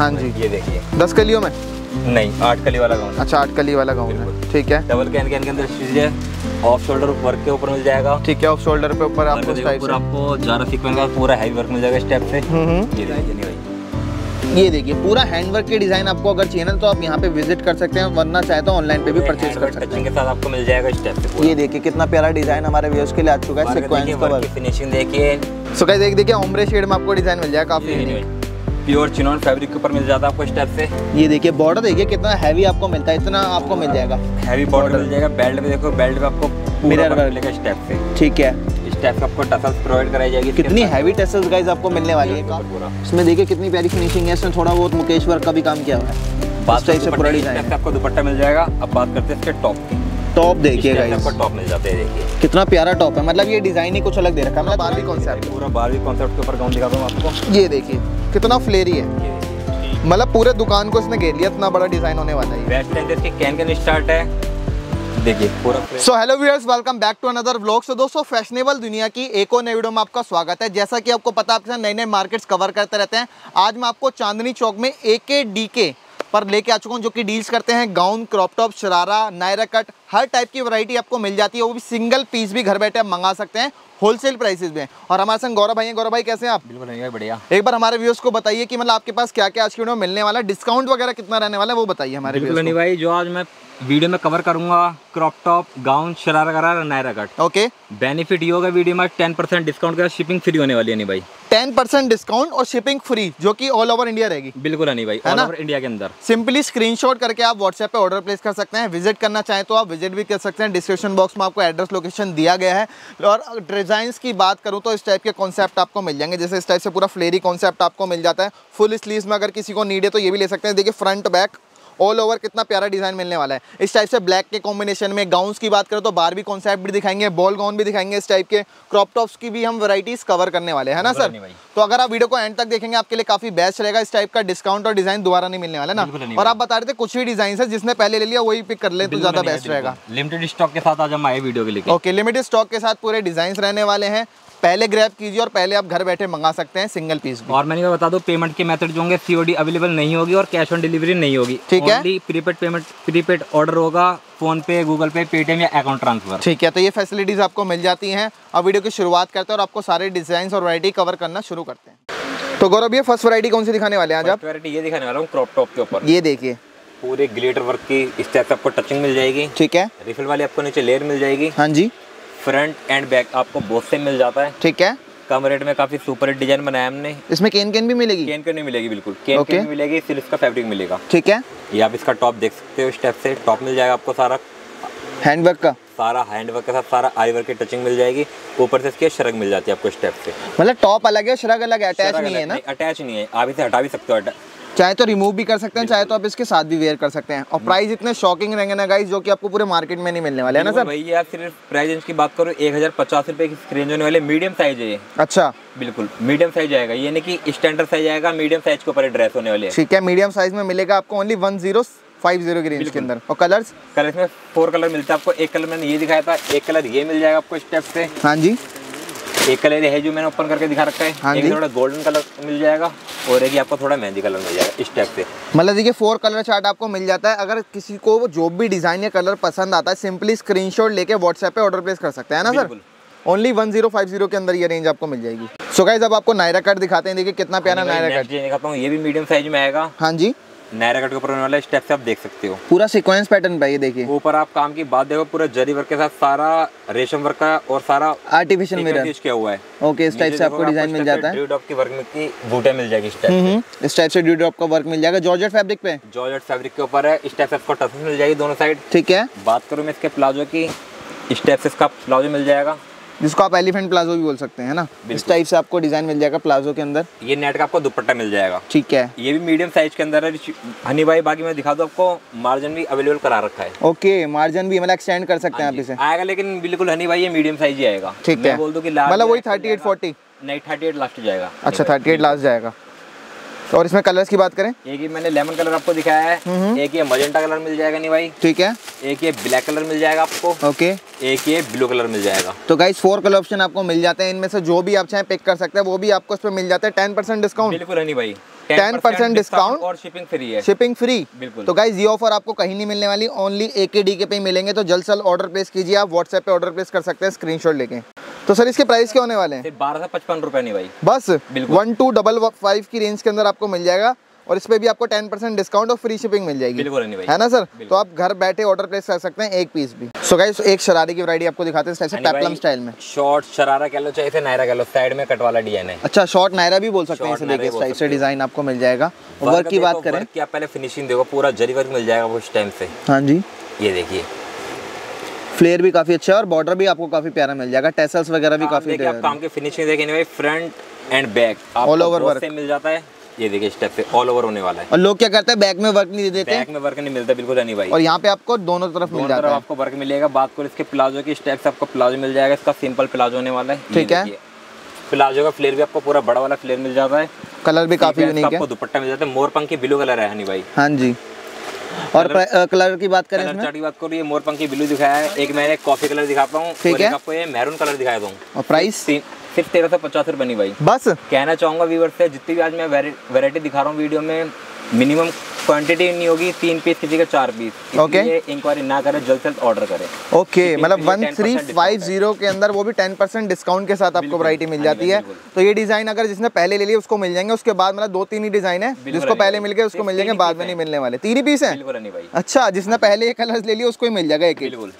हाँ जी। ये देखिए। दस कलियों में? नहीं आठ कली वाला गाउन अच्छा आठ कली वाला गाउन है। ठीक है। डबल कैन कैन के अंदर चीज़ ऑफ़ शोल्डर वर्क के ऊपर मिल जाएगा। ठीक है ऑफ़ शोल्डर पे ऊपर आपको आपको इस टाइप पूरा से आपको जारा सीक्वेंस का पूरा हैवी वर्क मिल जाएगा स्टेप से। हम्म, हम्म। ये देखिए भाई। ये देखिए पूरा हैंडवर्क के डिज़ाइन आपको अगर चाहिए ना तो आप यहाँ पे विज़िट कर सकते हैं वरना चाहे तो ऑनलाइन पे भी परचेज कर सकते टचिंग के साथ आपको मिल जाएगा स्टेप हैं ये देखिए कितना प्यारा डिज़ाइन हमारे व्यूअर्स के लिए आ चुका है फिनिशिंग देखिए सो गाइस एक देखिए ओम्ब्रे शेड में आपको डिज़ाइन मिल जाएगा काफ़ी यूनिक प्योर चिनॉन फैब्रिक के ऊपर मिल जाता है आपको स्टेप से। ये देखिए बॉर्डर देखिए कितना हैवी आपको मिलता है इतना आपको मिल जाएगा। हैवी बॉर्डर मिल जाएगा बेल्ट पे देखो बेल्ट पे आपको। वर्क मिलेगा स्टेप से। ठीक है। स्टेप से आपको टसल्स प्रोवाइड कराई जाएगी। कितनी हैवी टेसल्स गाइस आपको मिलने वाली है पूरा। इसमें देखिए कितनी प्यारी फिनिशिंग है इसमें थोड़ा बहुत मुकेश वर्क का भी काम किया हुआ है। बात इस टाइप से पूरा डिज़ाइन आपको दुपट्टा मिल जाएगा। अब बात करते हैं इसके टॉप की। टॉप देखिए गाइस आपको टॉप मिल जाते हैं देखिए। कितना प्यारा टॉप है। मतलब ये डिज़ाइन ही कुछ अलग दे रखा है। मतलब बारहवीं कॉन्सेप्ट पूरा बारहवीं कॉन्सेप्ट के ऊपर गाउन दिखाता हूँ आपको। ये देखिए। कितना फ्लेरी है? मतलब पूरे दुकान को इसने घेर लिया इतना बड़ा डिज़ाइन होने वाला है वेस्ट एंड इसकी कैन कैन स्टार्ट है। देखिए पूरा so hello viewers welcome back to another vlog so दोस्तों फैशनेबल दुनिया की एक और नई वीडियो में आपका स्वागत है। जैसा कि आपको पता है आपके नए नए मार्केट्स कवर करते रहते हैं। आज मैं आपको चांदनी चौक में ए के डी के पर लेके आ चुका हूँ जो कि डील्स करते हैं gown crop top sharara Naira cut हर टाइप की वैरायटी आपको मिल जाती है। वो भी सिंगल पीस भी घर बैठे आप मंगा सकते हैं। होलसेल प्राइसेस में और हमारे संग गौरव भाई हैं। गौरव भाई कैसे हैं आप? बिल्कुल बढ़िया। एक बार हमारे व्यूज़ को बताइए कि मतलब आपके पास क्या क्या आज की वीडियो में मिलने वाला है डिस्काउंट वगैरह कितना रहने वाला है वो बताइए हमारे बिल्कुल भाई जो आज मैं वीडियो में कवर करूँगा क्रॉप टॉप गाउन शरारा करारा नायरा कट। ओके बेनिफिट ये होगा वीडियो में टेन परसेंट डिस्काउंट के साथ शिपिंग फ्री होने वाली है नहीं भाई। टेन परसेंट डिस्काउंट और शिपिंग फ्री जो कि ऑल ओवर इंडिया रहेगी। बिल्कुल नहीं भाई ऑल ओवर इंडिया के अंदर। सिंपली स्क्रीनशॉट करके आप व्हाट्सएप पे ऑर्डर प्लेस कर सकते हैं। विज़िट करना चाहें तो आप विज़िट भी कर सकते हैं। डिस्क्रिप्शन बॉक्स में आपको एड्रेस लोकेशन दिया गया है। और डिज़ाइन की बात करूँ तो इस टाइप के कॉन्सेप्ट आपको मिल जाएँगे। जैसे इस टाइप से पूरा फ्लेरी कॉन्सेप्ट आपको मिल जाता है। फुल स्लीव में अगर किसी को नीड है तो ये भी ले सकते हैं। देखिए फ्रंट बैक ऑल ओवर कितना प्यारा डिज़ाइन मिलने वाला है। इस टाइप से ब्लैक के कॉम्बिनेशन में गाउन्स की बात करें तो बारबी कॉन्सेप्ट भी दिखाएँगे बॉल गाउन भी दिखाएँगे इस टाइप के। क्रॉप टॉप्स की भी हम वराइटीज़ कवर करने वाले हैं ना सर तो अगर आप वीडियो को एंड तक देखेंगे आपके लिए काफ़ी बेस्ट रहेगा इस टाइप का डिस्काउंट और डिज़ाइन दोबारा नहीं मिलने वाला ना? और आप बता रहे थे कुछ भी डिज़ाइन है जिसने पहले ले लिया वही पिक कर ले तो ज़्यादा बेस्ट रहेगा। लिमिटेड स्टॉक के साथ आज हम आए वीडियो के लिए। ओके लिमिटेड स्टॉक के साथ पूरे डिज़ाइन रहने वाले हैं। पहले ग्रैब कीजिए और पहले आप घर बैठे मंगा सकते हैं सिंगल पीस भी। और मैंने क्या बता दो पेमेंट के मेथड जो होंगे सीओडी अवेलेबल नहीं होगी और कैश ऑन डिलीवरी नहीं होगी। ठीक है। प्रीपेड पेमेंट प्रीपेड ऑर्डर होगा फ़ोन पे गूगल पे पेटीएम या अकाउंट ट्रांसफ़र ठीक है तो ये फैसिलिटीज़ आपको मिल जाती हैं। अब वीडियो की शुरुआत करते हैं और आपको सारे डिज़ाइन और वैरायटी कवर करना शुरू करते हैं। तो गौरव ये फ़र्स्ट वैरायटी कौन सी दिखाने वाले हैं आज आप? वैरायटी ये दिखाने वाला हूँ क्रॉप टॉप के ऊपर। ये देखिए। पूरे ग्लेटर वर्क की इस टाइप आपको टचिंग मिल जाएगी। ठीक है। रिफिल वाली आपको नीचे लेयर मिल जाएगी। हाँ जी। फ्रंट एंड बैक आपको बहुत से मिल जाता है। ठीक है। कम रेट में काफ़ी सुपर हिट डिज़ाइन बनाया हमने। इसमें केन केन भी मिलेगी? केन के नहीं मिलेगी बिल्कुल। केन Okay. के नहीं मिलेगी सिर्फ़ इसका फैब्रिक मिलेगा। ठीक है। ये आप इसका टॉप देख सकते हो स्टेप से। टॉप मिल जाएगा आपको सारा। हैंडवर्क का। सारा हैंड वर्क के साथ सारा आई वर्क की टचिंग मिल जाएगी। ऊपर से इसकी शरग मिल जाती है आपको स्टेप से। मतलब टॉप अलग है श्रग अलग है अटैच नहीं है ना? अटैच नहीं है। आप इसे हटा भी सकते हो चाहे तो रिमूव भी कर सकते हैं चाहे तो आप इसके साथ भी वेयर कर सकते हैं। और प्राइस इतने शॉकिंग रहेंगे ना गाइस जो कि आपको पूरे मार्केट में नहीं मिलने वाले है ना सर भैया आप सिर्फ़ प्राइस रेंज की बात करो एक हज़ार पचास रुपए की रेंज होने वाले मीडियम साइज़ है ये। अच्छा। बिल्कुल मीडियम साइज़ आएगा ये नहीं कि स्टैंडर्ड साइज़ आएगा मीडियम साइज़ के ऊपर ड्रेस होने वाले ठीक है मीडियम साइज़ में मिलेगा आपको only one zero five zero की रेंज के अंदर। और कलर्स कलर इसमें फोर कलर मिलता है आपको एक कलर मैंने ये दिखाया था एक कलर ये मिल जाएगा आपको स्टेप से। हाँ जी। एक कलर है जो मैंने ओपन करके दिखा रखा है। हाँ एक थोड़ा गोल्डन कलर मिल जाएगा और एक आपको थोड़ा मेहंदी कलर मिल जाएगा इस टाइप से। मतलब देखिए फोर कलर चार्ट आपको मिल जाता है। अगर किसी को जो भी डिज़ाइन या कलर पसंद आता है सिंपली स्क्रीनशॉट लेके व्हाट्सएप पे ऑर्डर प्लेस कर सकते हैं ना sir? Only one zero five zero के अंदर ये रेंज आपको मिल जाएगी। सो गाइस अब आपको नायरा कट दिखाते हैं। देखिए कितना प्यारा नायरा नेक्स्ट कट दिखाता हूँ। ये भी मीडियम साइज़ में आएगा। हाँ जी। नायरा कट के ऊपर होने वाला स्टेप से आप देख सकते हो। पूरा सीक्वेंस पैटर्न ये देखिए। ऊपर आप काम की बात देखो पूरा जरी वर्क के साथ सारा रेशम वर्क का और सारा आर्टिफिशियल मिरर यूज़ किया हुआ है। ओके इस टाइप से आपको डिज़ाइन मिल जाता है। ड्यू डॉप की वर्क में की बूटे मिल जाएगी इस टाइप हम्म, हम्म। इस टाइप से ड्यू ड्रॉप का वर्क मिल जाएगा। जॉर्जेट फैब्रिक पे? जॉर्जेट फैब्रिक के ऊपर है इस टाइप से आपको टसल्स मिल जाएगी दोनों साइड ठीक है। बात करूँ मैं इसके प्लाजो की इस टाइप से इसका प्लाजो मिल जाएगा। जिसको आप एलिफेंट प्लाजो भी बोल सकते हैं ना? इस टाइप से आपको डिज़ाइन मिल जाएगा प्लाजो के अंदर। ये नेट का आपको दुपट्टा मिल जाएगा। ठीक है। ये भी मीडियम साइज़ के अंदर है हनी भाई बाकी मैं दिखा दो आपको मार्जिन भी अवेलेबल करा रखा है। ओके मार्जिन भी मतलब एक्सटेंड कर सकते हैं आप इसे। आएगा लेकिन बिल्कुल हनी भाई ये मीडियम साइज़ ही आएगा। ठीक है। बोल दो कि मतलब वही थर्टी एट फोर्टी नहीं थर्टी एट लास्ट जाएगा। अच्छा थर्टी एट लास्ट जाएगा। और इसमें कलर्स की बात करें? एक ही मैंने लेमन कलर आपको दिखाया है। एक ये मजेंटा कलर मिल जाएगा नहीं भाई। ठीक है। एक ये ब्लैक कलर मिल जाएगा आपको। ओके। एक ये ब्लू कलर मिल जाएगा। तो गाइस फोर कलर ऑप्शन आपको मिल जाते हैं। इनमें से जो भी आप चाहे पिक कर सकते हैं वो भी आपको इस पर मिल जाता है। टेन परसेंट डिस्काउंट बिल्कुल हनी भाई। 10% डिस्काउंट और शिपिंग फ्री है। शिपिंग फ्री बिल्कुल। तो गाइज़ ये ऑफ़र आपको कहीं नहीं मिलने वाली। ओनली एक के डी के पे मिलेंगे। तो जल्द से जल्द ऑर्डर प्लेस कीजिए। आप व्हाट्सएप पे ऑर्डर प्लेस कर सकते हैं। स्क्रीनशॉट लेके। तो सर इसके प्राइस क्या होने वाले हैं? बारह से पचपन रुपए नहीं भाई। बस? बिल्कुल। वन टू डबल फाइव की रेंज के अंदर आपको मिल जाएगा और इस पर भी आपको टेन परसेंट डिस्काउंट और फ्री शिपिंग मिल जाएगी। बिल्कुल नहीं भाई। है ना सर? तो आप घर बैठे ऑर्डर प्लेस कर सकते हैं एक पीस भी। सो गाइस एक शरारे की वैरायटी आपको दिखाते हैं पेप्लम स्टाइल में। शॉर्ट शरारा कह लो चाहे नायरा कह लो साइड में कट वाला डिज़ाइन है। अच्छा शॉर्ट नायरा भी बोल सकते हैं इसे देखिए टाइप से डिज़ाइन आपको मिल जाएगा। वर्क की बात करें। आप पहले फिनिशिंग देखो पूरा जरी वर्क मिल जाएगा इस टाइम से। हाँ जी। ये देखिए। फ्लेयर भी काफ़ी अच्छा है और बॉर्डर भी आपको काफ़ी प्यारा मिल जाएगा। टेसल्स वगैरह भी काफ़ी देखिए आप काम की फिनिशिंग देखें नहीं भाई front and back over work. से मिल जाता है। ये देखिए स्टेप से ऑल ओवर होने वाला है। और लोग क्या करते हैं? बैक में वर्क नहीं देते। बैक में वर्क नहीं मिलता बिल्कुल नहीं भाई। और यहाँ पे आपको दोनों तरफ़ दोनों मिल जाता तरफ़ है। आपको वर्क मिलेगा। बात करो इसके प्लाजो की स्टेप आपको प्लाजो मिल जाएगा। इसका सिंपल प्लाजो होने वाला है। ठीक है। प्लाजो का फ्लेयर भी आपको पूरा बड़ा वाला फ्लेयर मिल जाता है। कलर भी काफ़ी यूनिक है। आपको दुपट्टा मिल जाता है। मोर पंखी ब्लू कलर है हनी भाई। हाँ जी। और कलर की बात करें कलर की बात करो ये मोर पंखी ब्लू दिखाया है एक मैंने कॉफ़ी कलर दिखा पाऊँ ठीक है। आपको ये मैरून कलर दिखाया दूँ। और प्राइस सिर्फ़ तेरह सौ पचास रुपये नहीं भाई। बस। कहना चाहूँगा व्यूवर से जितनी भी आज मैं वेरायटी दिखा रहा हूँ वीडियो में मिनिमम क्वांटिटी नहीं होगी तीन पीस किसी का चार पीस। Okay. इंक्वायरी ना करें जल्द से जल्द ऑर्डर करें। ओके मतलब वन थ्री फाइव ज़ीरो के अंदर वो भी टेन परसेंट डिस्काउंट के साथ आपको वैरायटी मिल हाँ जाती है। तो ये डिज़ाइन अगर जिसने पहले ले लिया उसको मिल जाएँगे। उसके बाद मतलब दो तीन ही डिज़ाइन है जिसको पहले मिल गए उसको मिल जाएँगे बाद में नहीं मिलने वाले। तीन ही पीस है? अच्छा जिसने पहले ये कलर्स ले लिए उसको ही मिल जाएगा एक बिल्कुल।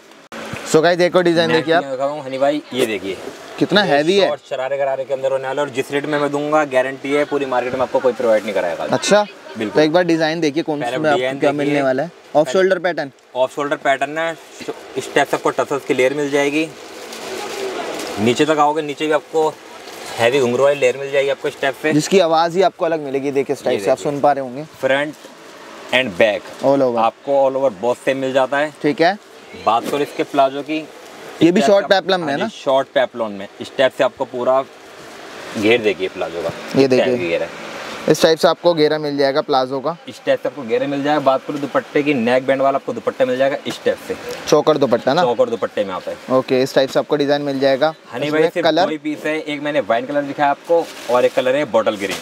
सो गाइस देखो डिज़ाइन देखिए आप। हनी भाई ये देखिए। कितना हैवी है। और शरारे गरारे के अंदर होने वाला और जिस रेट में मैं दूँगा गारंटी है पूरी मार्केट में आपको कोई प्रोवाइड नहीं कराएगा। अच्छा। तो एक बार डिज़ाइन देखिए कौन सा आपको क्या मिलने वाला है। Off shoulder pattern off shoulder pattern है इस टाइप से आपको टसल्स की लेयर मिल जाएगी। नीचे तक आओगे नीचे भी आपको हैवी घुंघरू वाली लेयर मिल जाएगी आपको इस टाइप से। जिसकी आवाज़ ही आपको अलग मिलेगी देखिए इस टाइप से आप सुन पा रहे होंगे। Front and back all over आपको ऑल ओवर बहुत सेम मिल जाता है। ठीक है। बात करो इसके प्लाजो की। ये भी short peplum में है ना? शॉर्ट पेपलॉन में। इस टाइप से आपको पूरा घेर देखिए प्लाजो का। ये देखिए। घेर है इस टाइप से आपको घेरा मिल जाएगा प्लाजो का। इस टाइप से आपको घेरे मिल जाएगा। बात करो दुपट्टे की नेक बैंड वाला आपको दुपट्टा मिल जाएगा इस टाइप से। चौकर दुपट्टा ना? चौक और दुपट्टे में आता है। ओके इस टाइप से आपको डिज़ाइन मिल जाएगा। हनी भाई कलर पीस है एक मैंने वाइन कलर दिखाया आपको और एक कलर है बॉटल ग्रीन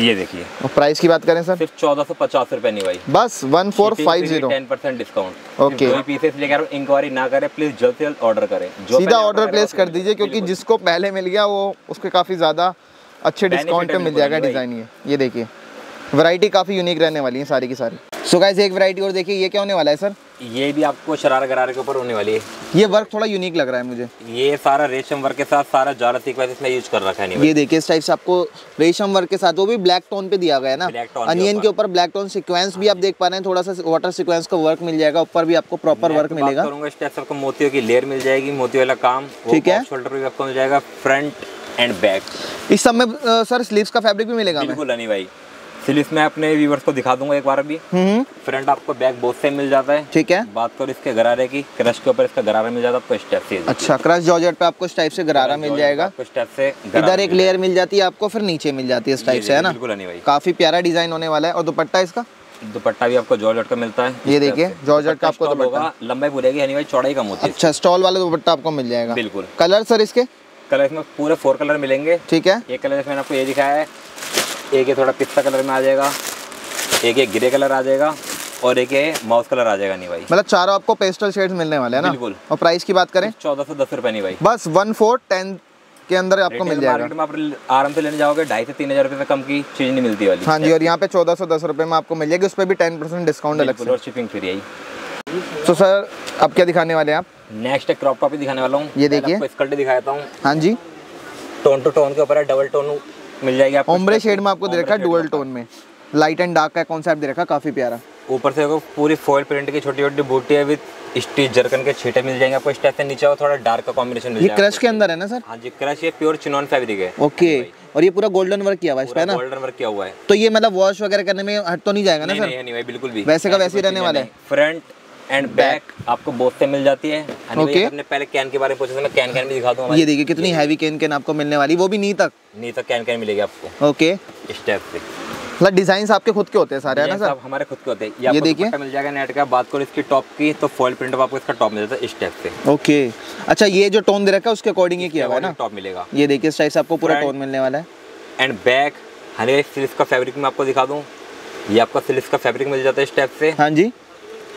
ये देखिए। प्राइस की बात करें सर? सिर्फ़ चौदह सौ पचास रुपए नहीं भाई। बस one four five zero. Ten percent discount ही पीसेस लेकर इंक्वायरी ना करें प्लीज़ जल्द से जल्द ऑर्डर करें। सीधा ऑर्डर प्लेस कर दीजिए क्योंकि जिसको पहले मिल गया वो उसके काफ़ी ज़्यादा अच्छे डिस्काउंट पे मिल जाएगा डिज़ाइन ये। ये देखिए। वैरायटी काफ़ी यूनिक रहने वाली है सारी की सारी। सो गाइस एक वैरायटी और देखिए ये क्या होने वाला है सर ये भी आपको शरारा गरारे के ऊपर होने वाली है। ये वर्क थोड़ा यूनिक लग रहा है मुझे। ये सारा रेशम वर्क के साथ सारा जारा सीक्वेंस इसमें यूज़ कर रखा है ये देखिए इस टाइप से आपको रेशम वर्क के साथ वो भी ब्लैक टोन पे दिया गया है ना? अनियन के ऊपर। ब्लैक टोन सीक्वेंस भी आप देख पा रहे हैं थोड़ा सा वाटर सीक्वेंस का वर्क मिल जाएगा ऊपर भी आपको प्रॉपर वर्क मिलेगा। से आपको मोतियों की लेयर मिल जाएगी मोती वाला काम ठीक है। शोल्डर पे भी आपको मिल जाएगा फ्रंट एंड बैक इस सब में सर स्लीव्स का फैब्रिक भी मिलेगा बिल्कुल नहीं भाई स्लीव्स मैं अपने व्यूवर्स को दिखा दूँगा एक बार अभी। हम्म। फ्रंट आपको बैक बहुत से मिल जाता है। ठीक है। बात करो इसके गरारे की। क्रश के ऊपर इसका गरारा मिल जाता है आपको स्टेप से अच्छा क्रश जॉर्जेट पे आपको इस टाइप से गरारा मिल जाएगा। आपको स्टेप से इधर एक लेयर मिल जाती है आपको फिर नीचे मिल जाती है इस टाइप से है ना? बिल्कुल नहीं भाई काफ़ी प्यारा डिज़ाइन होने वाला है। और दुपट्टा इसका? दुपट्टा भी आपको जॉर्जेट का मिलता है। ये देखिए, टाइप। जॉर्जेट का आपको दुपट्टा। लंबाई पूरेगी चौड़ाई कम होती है। अच्छा स्टॉल वाला दुपट्टा आपको मिल जाएगा। बिल्कुल। कलर सर इसके? कलर इसमें पूरे फोर कलर मिलेंगे। ठीक है। एक कलर मैंने आपको ये दिखाया है एक ये थोड़ा पिस्ता कलर में आ जाएगा एक ये ग्रे कलर आ जाएगा और एक ये माउस कलर आ जाएगा नहीं भाई। मतलब चारों आपको पेस्टल शेड्स मिलने वाले हैं ना? बिल्कुल। और प्राइस की बात करें? चौदह सौ दस रुपये नहीं भाई। बस वन फोर टेन के अंदर आपको मिल जाएगा। मार्केट में आप आराम से लेने जाओगे ढाई से तीन हज़ार रुपये से कम की चीज़ नहीं मिलती वाली। हाँ जी और यहाँ पे चौदह सौ दस रुपये में आपको मिल जाएगी उस पर भी टेन परसेंट डिस्काउंट अलग और शिपिंग फ्री है से तो सर अब क्या दिखाने वाले हैं आप? नेक्स्ट क्रॉप टॉप ही दिखाने वाला हूँ। ये देखिए। स्कर्ट दिखाता हूँ। हाँ जी। टोन टू टोन के ऊपर है डबल टोन मिल जाएगी आपको। ओम्ब्रे शेड में आपको दे रखा है डुअल टोन में। लाइट एंड डार्क का कॉन्सेप्ट दे रखा काफ़ी प्यारा। ऊपर से पूरी फॉइल प्रिंट की छोटी छोटी बूटी है विद स्टिच जरकन के छींटे मिल जाएँगे आपको। इस टाइप से नीचे और थोड़ा डार्क का कॉम्बिनेशन मिल ये क्रश के अंदर है ना सर हाँ जी क्रश ये प्योर चिनॉन फैब्रिक है। ओके और ये पूरा गोल्डन वर्क किया हुआ है इस पे ना? गोल्डन वर्क किया हुआ है। तो ये मतलब वॉश वगैरह करने में हट तो नहीं जाएगा ना सर नहीं नहीं भाई बिल्कुल भी। वैसे का वैसे ही रहने वाला है। फ्रंट एंड बैक आपको बहुत से मिल जाती है। Okay. आपने पहले कैन के बारे में पूछा था मैं कैन कैन भी दिखा दूँगा ये देखिए कितनी हैवी केन केन आपको मिलने वाली वो भी नी तक। नहीं तो कैन कैन मिलेगी आपको। ओके इस टाइप से मतलब डिज़ाइन आपके खुद के होते हैं सारे है ना सर? हमारे खुद के होते हैं। ये देखिए। मिल जाएगा नेट का। बात करो इसकी टॉप की तो फॉइल प्रिंट आपको इसका टॉप मिल जाता है इस टाइप से ओके अच्छा ये जो टोन दे रखा है उसके अकॉर्डिंग ही किया हुआ है ना? टॉप मिलेगा। ये देखिए इस टाइप से आपको पूरा टोन मिलने वाला है। एंड बैक हनी सिल्क का फैब्रिक मैं आपको दिखा दूँ। ये आपका सिल्क का फैब्रिक मिल जाता है इस टाइप से हाँ जी।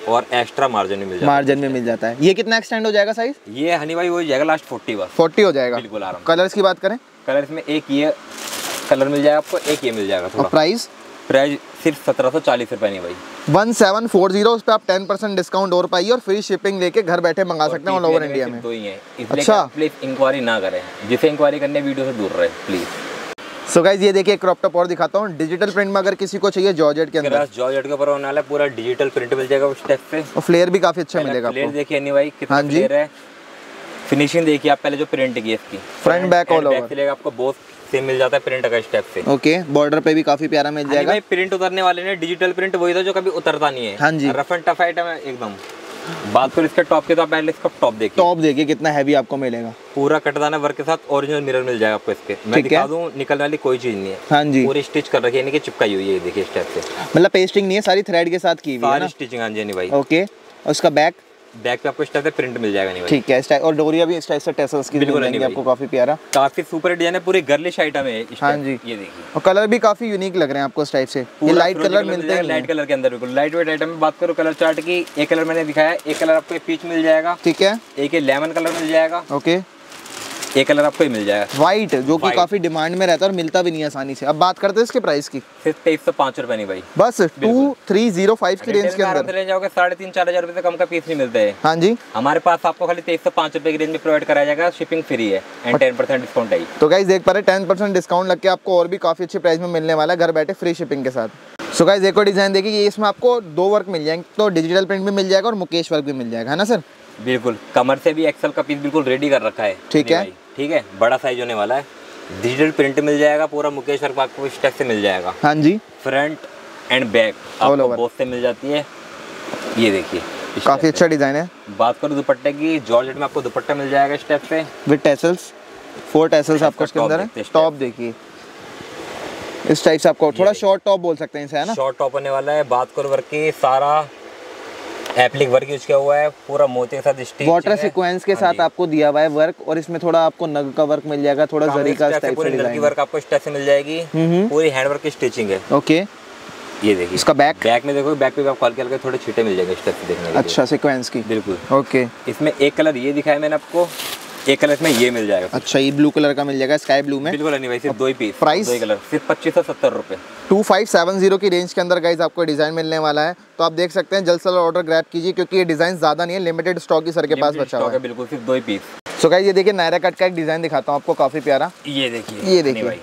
और एक्स्ट्रा मार्जिन भी मिल जाता मार्जिन में मिल जाता है। ये कितना एक्सटेंड हो जाएगा साइज़ ये हनी भाई वो जाएगा लास्ट फोर्टी बस। फोर्टी हो जाएगा। बिल्कुल आराम कलर्स की बात करें? कलर इसमें एक ये कलर मिल जाएगा आपको एक ये मिल जाएगा थोड़ा। प्राइस प्राइस सिर्फ़ सत्रह सौ चालीस रुपये नहीं भाई। वन सेवन फोर ज़ीरो उस पर आप टेन परसेंट डिस्काउंट और पाइए और फ्री शिपिंग लेके घर बैठे मंगा सकते हैं ऑल ओवर इंडिया में। दो ही है। इसलिए। अच्छा। प्लीज़ इंक्वायरी ना करें। जिसे इंक्वायरी करने वीडियो से दूर रहे प्लीज़ सो so गाइज़ ये देखिए क्रॉप टॉप और दिखाता हूँ। डिजिटल प्रिंट में अगर किसी को चाहिए जॉर्जेट के अंदर। जॉर्जेट के ऊपर होने वाला पूरा डिजिटल प्रिंट मिल जाएगा उस टाइप से और फ्लेयर भी काफ़ी अच्छा मिलेगा आपको। देखिए नहीं भाई कितना हाँ जी। है। फिनिशिंग देखिए आप पहले जो प्रिंट की इसकी। Back, all over. से लेकर आपको बहुत सेम मिल जाता है प्रिंट का स्टेप से। ओके बॉर्डर पे भी काफ़ी प्यारा मिल जाएगा। भाई प्रिंट उतरने वाले ने डिजिटल प्रिंट वही था जो कभी उतरता नहीं है। हाँ जी। रफ एंड टफ आइटम है एकदम। बात करो इसके टॉप के तो पहले इसका टॉप देखिए। टॉप देखिए कितना हैवी आपको मिलेगा। पूरा कटदाना वर्क के साथ ओरिजिनल मिरर मिल जाएगा आपको इसके। मैं दिखा दूँ निकलने वाली कोई चीज़ नहीं है। हाँ जी। पूरी स्टिच कर रखी है यानी कि चिपकाई हुई है देखिए इस टाइप से। मतलब पेस्टिंग नहीं है सारी थ्रेड के साथ की हुई है स्टिचिंग हाँ जी नहीं भाई। ओके और उसका बैक बैक पे आपको इस टाइप से प्रिंट मिल जाएगा नहीं ठीक है इस टाइप और डोरिया भी इस टाइप से टेसल्स की बिल्कुल नहीं आपको काफ़ी प्यारा। काफ़ी सुपर डिज़ाइन है पूरी गर्लिश आइटम है हाँ जी। ये देखिए। और कलर भी काफ़ी यूनिक लग रहे हैं आपको इस टाइप से। ये लाइट कलर मिल मिलते हैं। लाइट कलर के अंदर बिल्कुल। लाइट वेट आइटम में बात करो कलर चार्ट की एक कलर मैंने दिखाया एक कलर आपको पीच मिल जाएगा। ठीक है। एक लेमन कलर मिल जाएगा। ओके एक कलर आपको ये मिल जाएगा। व्हाइट जो कि काफ़ी डिमांड में रहता है और मिलता भी नहीं आसानी से। अब बात करते हैं इसके प्राइस की। सिर्फ़ तेईस सौ पाँच रुपये नहीं भाई। बस टू थ्री ज़ीरो फाइव की रेंज के अंदर। ले जाओगे साढ़े तीन चार हज़ार रुपये से कम का पीस नहीं मिलते। हैं हाँ जी। हमारे पास आपको खाली तेईस सौ पाँच रुपये की रेंज में प्रोवाइड कराया जाएगा शिपिंग फ्री है एंड टेन परसेंट डिस्काउंट है तो गाइज़ देख पा रहे टेन परसेंट डिस्काउंट लग के आपको और भी काफ़ी अच्छे प्राइस में मिलने वाला है घर बैठे फ्री शिपिंग के साथ। सो गाइज़ एक और डिज़ाइन देखिए ये इसमें आपको दो वर्क मिल जाएँगे तो डिजिटल प्रिंट भी मिल जाएगा और मुकेश वर्क भी मिल जाएगा है ना सर? बिल्कुल। कमर से भी एक्सल का पीस बिल्कुल रेडी कर रखा है। ठीक है। ठीक है? बड़ा साइज़ होने वाला है। डिजिटल प्रिंट मिल जाएगा पूरा मुकेश वर्क आपको इस टाइप से मिल जाएगा। हाँ जी। फ्रंट एंड बैक आपको. बहुत से मिल जाती है। ये देखिए काफ़ी अच्छा डिज़ाइन है। बात करो दुपट्टे की जॉर्जेट में आपको दुपट्टा मिल जाएगा इस टाइप से। विद टेसल्स फोर टेसल्स आपको इसके अंदर है। टॉप देखिए। इस टाइप से आपको थोड़ा शॉर्ट टॉप बोल सकते हैं इसे है ना? शॉर्ट टॉप होने वाला है। बात करो वर्क की सारा एप्लिक वर्क यूज़ किया हुआ है पूरा मोती के साथ स्टिच वाटर सीक्वेंस के साथ आपको दिया हुआ है वर्क और इसमें थोड़ा आपको नग का वर्क मिल जाएगा थोड़ा जरी का वर्क आपको इस से मिल जाएगी। हम्म। पूरी हैंड वर्क की स्टिचिंग है। ओके ये देखिए। इसका बैक बैक में देखो बैक पे भी आपको हल्के हल्के थोड़े छीटे मिल जाएँगे इस देखने। अच्छा सीक्वेंस की। बिल्कुल। ओके इसमें एक कलर ये दिखाया मैंने आपको। एक कलर में ये मिल जाएगा। अच्छा ये ब्लू कलर का मिल जाएगा स्काई ब्लू में। बिल्कुल नहीं भाई सिर्फ़ दो ही पीस प्राइस दो ही कलर सिर्फ़ पच्चीस सौ सत्तर रुपए। टू फाइव सेवन ज़ीरो की रेंज के अंदर गाइज़ आपको डिज़ाइन मिलने वाला है। तो आप देख सकते हैं जल्द से जल्द ऑर्डर ग्रैप कीजिए क्योंकि ये डिज़ाइन ज़्यादा नहीं है लिमिटेड स्टॉक ही सर के पास बचा हुआ है। बिल्कुल सिर्फ़ दो ही पीस सो गाइज़ ये देखिए नायरा कट का एक डिज़ाइन दिखाता हूँ आपको काफ़ी प्यारा। ये देखिए ये देखिए।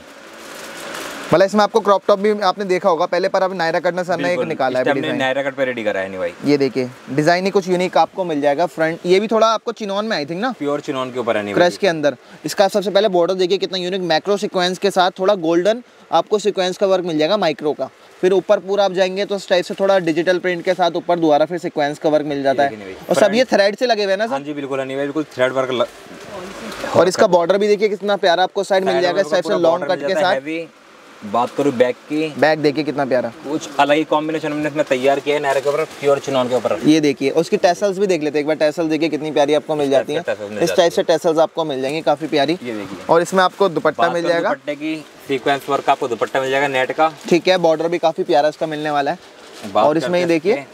मतलब इसमें आपको क्रॉप टॉप भी आपने देखा होगा पहले पर अब नायरा कट ने सर ने एक निकाला है नायरा कट पे रेडी करा है भाई ये देखिए डिज़ाइन ही कुछ यूनिक आपको मिल जाएगा फ्रंट ये भी थोड़ा आपको चिनॉन में आई थिंक ना? प्योर चिनॉन के ऊपर है क्रश के अंदर। इसका सबसे पहले बॉर्डर देखिए कितना यूनिक मैक्रो सीक्वेंस के साथ थोड़ा गोल्डन आपको सीक्वेंस का वर्क मिल जाएगा माइक्रो का। फिर ऊपर पूरा आप जाएँगे तो इस टाइप से थोड़ा डिजिटल प्रिंट के साथ ऊपर दोबारा फिर सिक्वेंस का वर्क मिल जाता है। और सब ये थ्रेड से लगे हुए ना हाँ सर जी बिल्कुल नहीं बिल्कुल थ्रेड वर्क. और इसका बॉर्डर भी देखिए कितना प्यारा आपको साइड मिल जाएगा इस टाइप से लॉन्ग कट के साथ। बात करूँ बैग की? बैग देखिए कितना प्यारा। कुछ अलग ही कॉम्बिनेशन हमने इसमें तैयार किया है नायरा के ऊपर प्योर चिनॉन के ऊपर। ये देखिए उसकी टेसल्स भी देख लेते हैं। एक बार टेसल देखिए कितनी प्यारी आपको मिल जाती हैं। इस टाइप से टेसल्स आपको मिल जाएँगे काफ़ी प्यारी। ये देखिए। और इसमें आपको दुपट्टा मिल जाएगा। दुपट्टे की सीक्वेंस वर्क आपको दुपट्टा मिल जाएगा नेट का। ठीक है बॉर्डर भी काफ़ी प्यारा इसका मिलने वाला है। और इसमें ही देखिए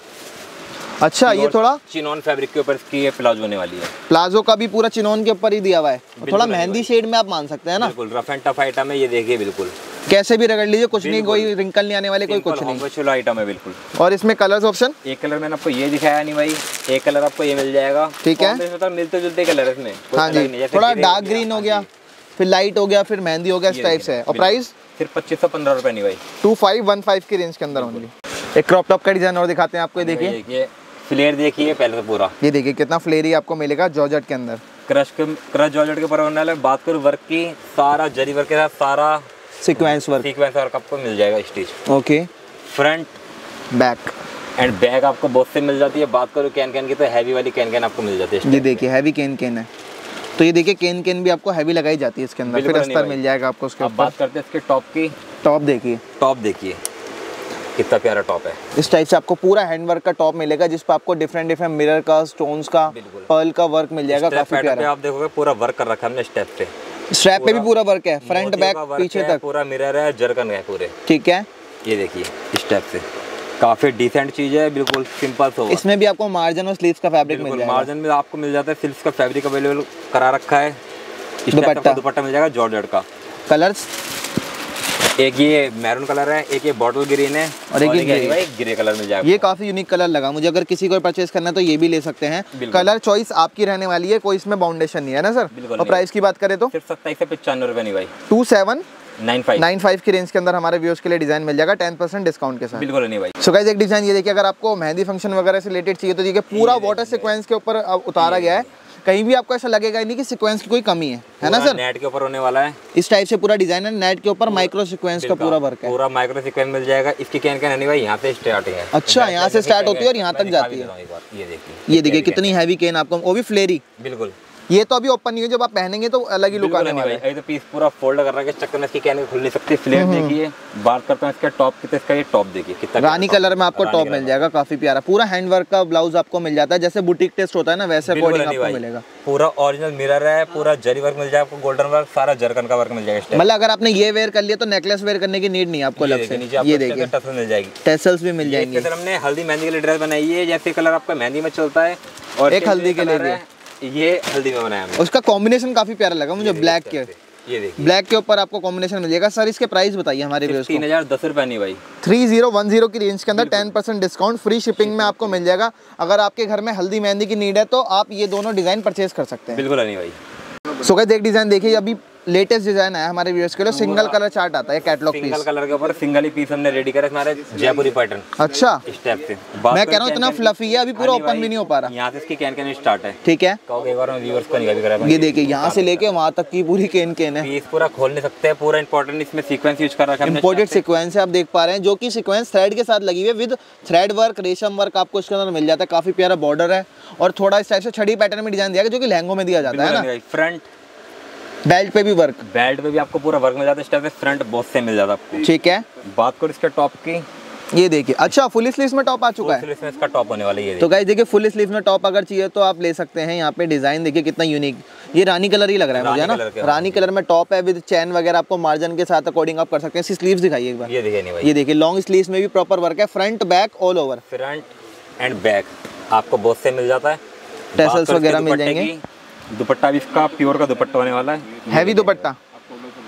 अच्छा ये थोड़ा? चिनॉन फैब्रिक के ऊपर इसकी ये प्लाजो होने वाली है। प्लाजो का भी पूरा चिनोन के ऊपर ही दिया हुआ है। थोड़ा मेहंदी शेड में आप मान सकते हैं ना। बिल्कुल रफ एंड टफ आइटम है ये देखिए बिल्कुल। कैसे भी रगड़ लीजिए कुछ नहीं कोई रिंकल नहीं आने वाले कोई कुछ नहीं। आइटम है बिल्कुल। और इसमें कलर्स ऑप्शन एक कलर मैंने आपको ये दिखाया नहीं भाई। एक कलर आपको ये मिल जाएगा। ठीक है। मिलते जुलते कलर है इसमें हाँ जी। थोड़ा डार्क ग्रीन हो हाँ गया फिर लाइट हो गया फिर मेहंदी हो गया इस टाइप से। है और प्राइस सिर्फ़ पच्चीस सौ पंद्रह रुपये नहीं भाई। टू फाइव वन फाइव की रेंज के अंदर ओनली एक क्रॉप टॉप का डिज़ाइन और दिखाते हैं आपको ये देखिए। देखिए। फ्लेयर देखिए पहले तो पूरा। ये देखिए कितना फ्लेरी आपको मिलेगा जॉर्जेट के अंदर। क्रश के क्रश जॉर्जेट के ऊपर होने वाला बात करूँ वर्क की सारा जरी वर्क के साथ सारा सीक्वेंस वर्क सीक्वेंस वर्क आपको मिल जाएगा stitch okay front back and bag आपको बहुत से मिल जाती है। बात करूँ कैन कैन की तो हैवी वाली कैन कैन आपको मिल जाती है ये देखिए हैवी केन केन है। तो ये देखिए केन केन भी आपको हैवी लगाई जाती है इसके अंदर। फिर अस्तर मिल जाएगा आपको उसके अब बात करते हैं इसके टॉप की। टॉप देखिए। टॉप देखिए। कितना प्यारा टॉप है। इस टाइप से आपको पूरा हैंडवर्क का टॉप मिलेगा जिस पर आपको डिफरेंट डिफरेंट मिरर का स्टोन्स का पर्ल का वर्क मिल जाएगा काफ़ी पे प्यारा। आप देखोगे पूरा वर्क कर रखा है हमने स्टेप पे। स्ट्रैप पे भी पूरा वर्क है फ्रंट बैक पीछे तक। पूरा मिरर है जरकन है पूरे। ठीक है? ये देखिए इस टाइप से। काफ़ी डिसेंट चीज़ है बिल्कुल सिंपल सोवर इसमें भी आपको मार्जिन और स्लीव्स का फैब्रिक मिल जाएगा। मार्जिन में आपको मिल जाता है सिल्क का फैब्रिक अवेलेबल करा रखा है। दुपट्टा। दुपट्टा मिल जाएगा जॉर्जेट का। कलर्स एक ये मैरून कलर है एक ये बॉटल ग्रीन है। और एक ये ये ग्रे। कलर मिल जाएगा ये काफ़ी यूनिक कलर लगा मुझे अगर किसी को परचेज करना है तो ये भी ले सकते हैं। कलर चॉइस आपकी रहने वाली है कोई इसमें बाउंडेशन नहीं है ना सर और प्राइस की बात करें तो? सिर्फ़ सत्ताईस से पचानवे रुपए नहीं भाई। टू सेवन नाइन फाइव की रेंज के अंदर हमारे व्यूअर्स के लिए डिज़ाइन मिल जाएगा टेन परसेंट डिस्काउंट के साथ। बिल्कुल नहीं भाई। सो गाइस एक डिज़ाइन ये देखिए अगर आपको मेहंदी फ़ंक्शन वगैरह से रिलेटेड चाहिए तो देखिए पूरा वाटर सीक्वेंस के ऊपर उतारा गया है। कहीं भी आपको ऐसा लगेगा नहीं कि सीक्वेंस की कोई कमी है। है ना सर नेट के ऊपर होने वाला है। इस टाइप से पूरा डिज़ाइन है नेट के ऊपर माइक्रो सीक्वेंस का पूरा वर्क है। पूरा माइक्रो सीक्वेंस मिल जाएगा। इसकी कैन कैन भाई यहाँ से स्टार्टिंग है। अच्छा, यहाँ से स्टार्ट होती है और यहाँ तक जाती है। ये देखिए। ये देखिए कितनी हैवी कैन आपको वो भी फ्लेरी बिल्कुल। ये तो अभी ओपन नहीं है जब आप पहनेंगे तो अलग ही लुक आने वाला है। तो पीस पूरा फोल्ड कर रहा है चक्कर में इसकी कैन खुल नहीं सकती फ्लेयर हम्म, देखिए बात करता हूँ इसका टॉप की तो इसका ये टॉप देखिए कितना रानी कलर में आपको टॉप मिल जाएगा काफ़ी प्यारा। पूरा हैंड वर्क का ब्लाउज आपको मिल जाता है जैसे बुटीक टेस्ट होता है ना वैसे अकॉर्डिंग आपको मिलेगा। पूरा ओरिजिनल मिरर है पूरा जरी वर्क मिल जाएगा आपको गोल्डन वर्क सारा जरकन का वर्क मिल जाएगा मतलब अगर आपने ये वेयर कर लिया तो नेकलेस वेयर करने की नीड नहीं है आपको अलग से। ये देखिए। टसल मिल जाएगी। टेसल्स भी मिल जाएँगे। हमने हल्दी मेहंदी के लिए ड्रेस बनाई है जैसे कलर आपका मेहंदी में चलता है और एक हल्दी के लिए ये हल्दी में बनाया हमने। उसका कॉम्बिनेशन काफ़ी प्यारा लगा मुझे ब्लैक के। ये देखिए। ब्लैक के ऊपर आपको कॉम्बिनेशन मिलेगा। सर इसके प्राइस बताइए हमारे व्यूअर्स तीन हज़ार दस रुपए नहीं भाई। थ्री ज़ीरो वन ज़ीरो की रेंज के अंदर ten percent discount free shipping में आपको मिल जाएगा। अगर आपके घर में हल्दी मेहंदी की नीड है तो आप ये दोनों डिज़ाइन परचेज कर सकते हैं। बिल्कुल नहीं भाई। सो गए एक डिज़ाइन देखिए। अभी लेटेस्ट डिज़ाइन है हमारे व्यूअर्स के लिए सिंगल कलर चार्ट आता है कैटलॉग पीस सिंगल कलर के ऊपर सिंगल ही पीस हमने रेडी करा हमारे जयपुरी पैटर्न अच्छा। इस टाइप से मैं कह रहा हूँ इतना फ्लफी है अभी पूरा ओपन भी नहीं हो पा रहा। यहाँ से इसकी कैन कैन स्टार्ट है। ठीक है। कहोगे एक बार मैं व्यूअर्स को निकाल करा ये देखिए यहाँ से लेके वहाँ तक की पूरी केन केन है। पीस पूरा खोल नहीं सकते हैं पूरा इंपॉर्टेंट इसमें सीक्वेंस यूज़ कर रखा है हमने इम्पोर्टेड सीक्वेंस है आप देख पा रहे हैं जो कि सीक्वेंस थ्रेड के साथ लगी हुई है विद थ्रेड वर्क रेशम वर्क आपको इसके अंदर मिल जाता है काफ़ी प्यारा बॉर्डर है। और थोड़ा इस टाइप से छड़ी पैटर्न में डिज़ाइन दिया गया जो कि लहंगों में दिया जाता है ना? फ्रंट बेल्ट पे भी वर्क बेल्ट पे भी आपको पूरा वर्क मिल जाता है। इस टाइप फ्रंट बहुत से मिल जाता है आपको। ठीक है। बात करो इसके टॉप की। ये देखिए। अच्छा फुल स्लीव में टॉप आ चुका है। फुल इसमें इसका टॉप होने वाला है तो गाइस देखिए फुल स्लीव में टॉप अगर चाहिए तो आप ले सकते हैं। यहाँ पे डिज़ाइन देखिए कितना यूनिक ये रानी कलर ही लग रहा है मुझे ना? हाँ। रानी कलर में टॉप है विद चैन वगैरह आपको मार्जिन के साथ अकॉर्डिंग आप कर सकते हैं। इसकी स्लीव्स दिखाइए एक बार। ये देखिए ये देखिए लॉन्ग स्लीव्स में भी प्रॉपर वर्क है। Front back all over front and back आपको बहुत से मिल जाता है। इसके वगैरह मिल जाएँगे। दुपट्टा भी इसका प्योर का दुपट्टा होने वाला है। हैवी दुपट्टा।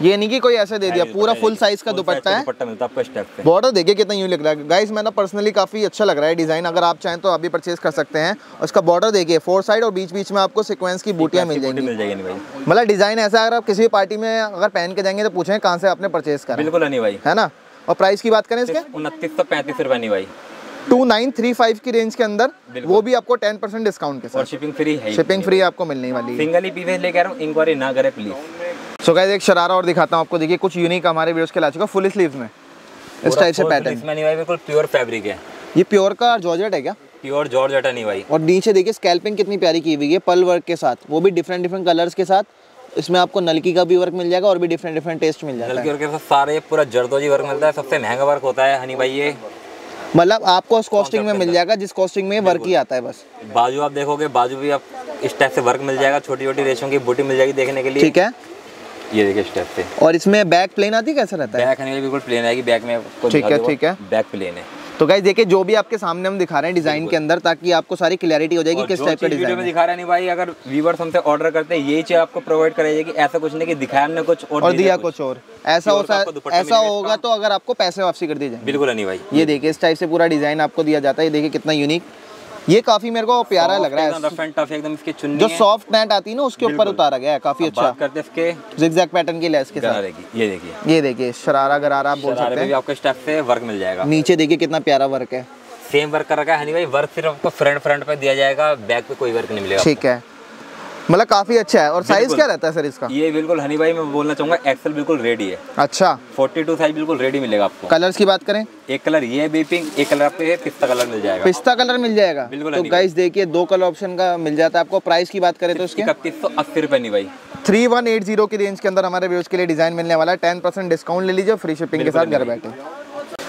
ये नहीं कि कोई ऐसे दे दिया पूरा फुल साइज़ का दुपट्टा है। दुपट्टा मिलता है बॉर्डर देखिए कितना यूँ लग रहा है। गाइस मैं ना पर्सनली काफ़ी अच्छा लग रहा है डिज़ाइन अगर आप चाहें तो अभी परचेज कर सकते हैं। उसका बॉर्डर देखिए फोर साइड और बीच बीच में आपको सीक्वेंस की बूटियाँ मिल जाएँगी। जाएगी मतलब डिज़ाइन ऐसा अगर आप किसी भी पार्टी में अगर पहन के जाएँगे तो पूछें कहाँ से आपने परचेज करा। बिल्कुल नहीं भाई। है ना? और प्राइस की बात करें इसके? उनतीस सौ पैंतीस रुपए नहीं भाई। टू नाइन थ्री फाइव की रेंज के अंदर वो भी आपको टेन परसेंट डिस्काउंट के और साथ शिपिंग फ्री है। शिपिंग फ्री आपको मिलने वाली है। सिंगल ही पीस लेके आ रहा हूँ इंक्वायरी ना करे प्लीज़ सो गाइस एक शरारा और दिखाता हूँ आपको। देखिए कुछ यूनिक हमारे व्यूअर्स के ला चुका फुल स्लीव्स में। इस टाइप से पैटर्न इसमें नहीं भाई बिल्कुल प्योर फैब्रिक है। ये प्योर का जॉर्जेट है क्या? प्योर जॉर्ज अटा नहीं भाई। और नीचे देखिए स्कैल्पिंग कितनी प्यारी की हुई है पल वर्क के साथ। वो भी डिफरेंट डिफरेंट कलर्स के साथ। इसमें आपको नलकी का भी वर्क मिल जाएगा और भी डिफरेंट डिफरेंट टेस्ट मिल जाएगा हल्के है। वर्क के साथ सारे पूरा जरदोजी वर्क मिलता है। सबसे महँगा वर्क होता है हनी भाई ये। मतलब आपको उस कॉस्टिंग में मिल जाएगा जिस कॉस्टिंग में वर्क ही आता है बस। बाजू आप देखोगे बाजू भी आप इस टाइप से वर्क मिल जाएगा छोटी छोटी रेशों की बूटी मिल जाएगी देखने के लिए। ठीक है। ये देखिए इस टाइप से। और इसमें बैक प्लेन आती कैसे कैसा रहता है? बैक बिल्कुल प्लेन आएगी बैक में ठीक है, ठीक है। बैक प्लेन है। तो गाइज़ देखिए जो भी आपके सामने हम दिखा रहे हैं डिज़ाइन के अंदर ताकि आपको सारी क्लियरिटी हो जाएगी किस टाइप का डिज़ाइन दिखा रहे नहीं भाई अगर व्यूवर्स हमसे ऑर्डर करते हैं यही चीज़ आपको प्रोवाइड कराई जाएगी। ऐसा कुछ नहीं कि दिखाया हमने कुछ और, और दिया कुछ। और। ऐसा हो सकता है ऐसा होगा तो अगर आपको पैसे वापसी कर दी जाए बिल्कुल नहीं भाई। ये देखिए इस टाइप से पूरा डिज़ाइन आपको दिया जाता है। ये देखिए कितना यूनिक ये काफ़ी मेरे को प्यारा लग रहा है। रफ एंड टफ एकदम इसकी चुन्नी जो सॉफ्ट नेट आती है ना उसके ऊपर उतारा गया है काफ़ी अच्छा। बात करते इसके जिगजैग पैटर्न की लेस के साथ। ये देखिए। ये देखिए शरारा गरारा बोल सकते हैं। आपको स्टेप से वर्क मिल जाएगा। नीचे देखिए कितना प्यारा वर्क है। सेम वर्क कर रखा है हनी भाई वर्क सिर्फ़ आपको फ्रंट फ्रंट पे दिया जाएगा बैक पे कोई वर्क नहीं मिलेगा ठीक है। मतलब काफ़ी अच्छा है। और साइज़ क्या रहता है सर इसका? ये बिल्कुल हनी भाई मैं बोलना चाहूँगा एक्सेल बिल्कुल रेडी है। अच्छा। 42 साइज़ बिल्कुल रेडी मिलेगा आपको। कलर्स की बात करें? एक कलर ये है बेपिंग एक कलर आपको पिस्ता कलर मिल जाएगा। पिस्ता कलर मिल जाएगा। बिल्कुल तो गाइस देखिए दो कलर ऑप्शन का मिल जाता है आपको। प्राइस की बात करें तो उसके इकतीस सौ अस्सी रुपए नहीं भाई। थ्री वन एट ज़ीरो की रेंज के अंदर हमारे व्यूज़ के लिए डिज़ाइन मिलने वाला है। टेन परसेंट डिस्काउंट ले लीजिए फ्री शिपिंग के साथ घर बैठे।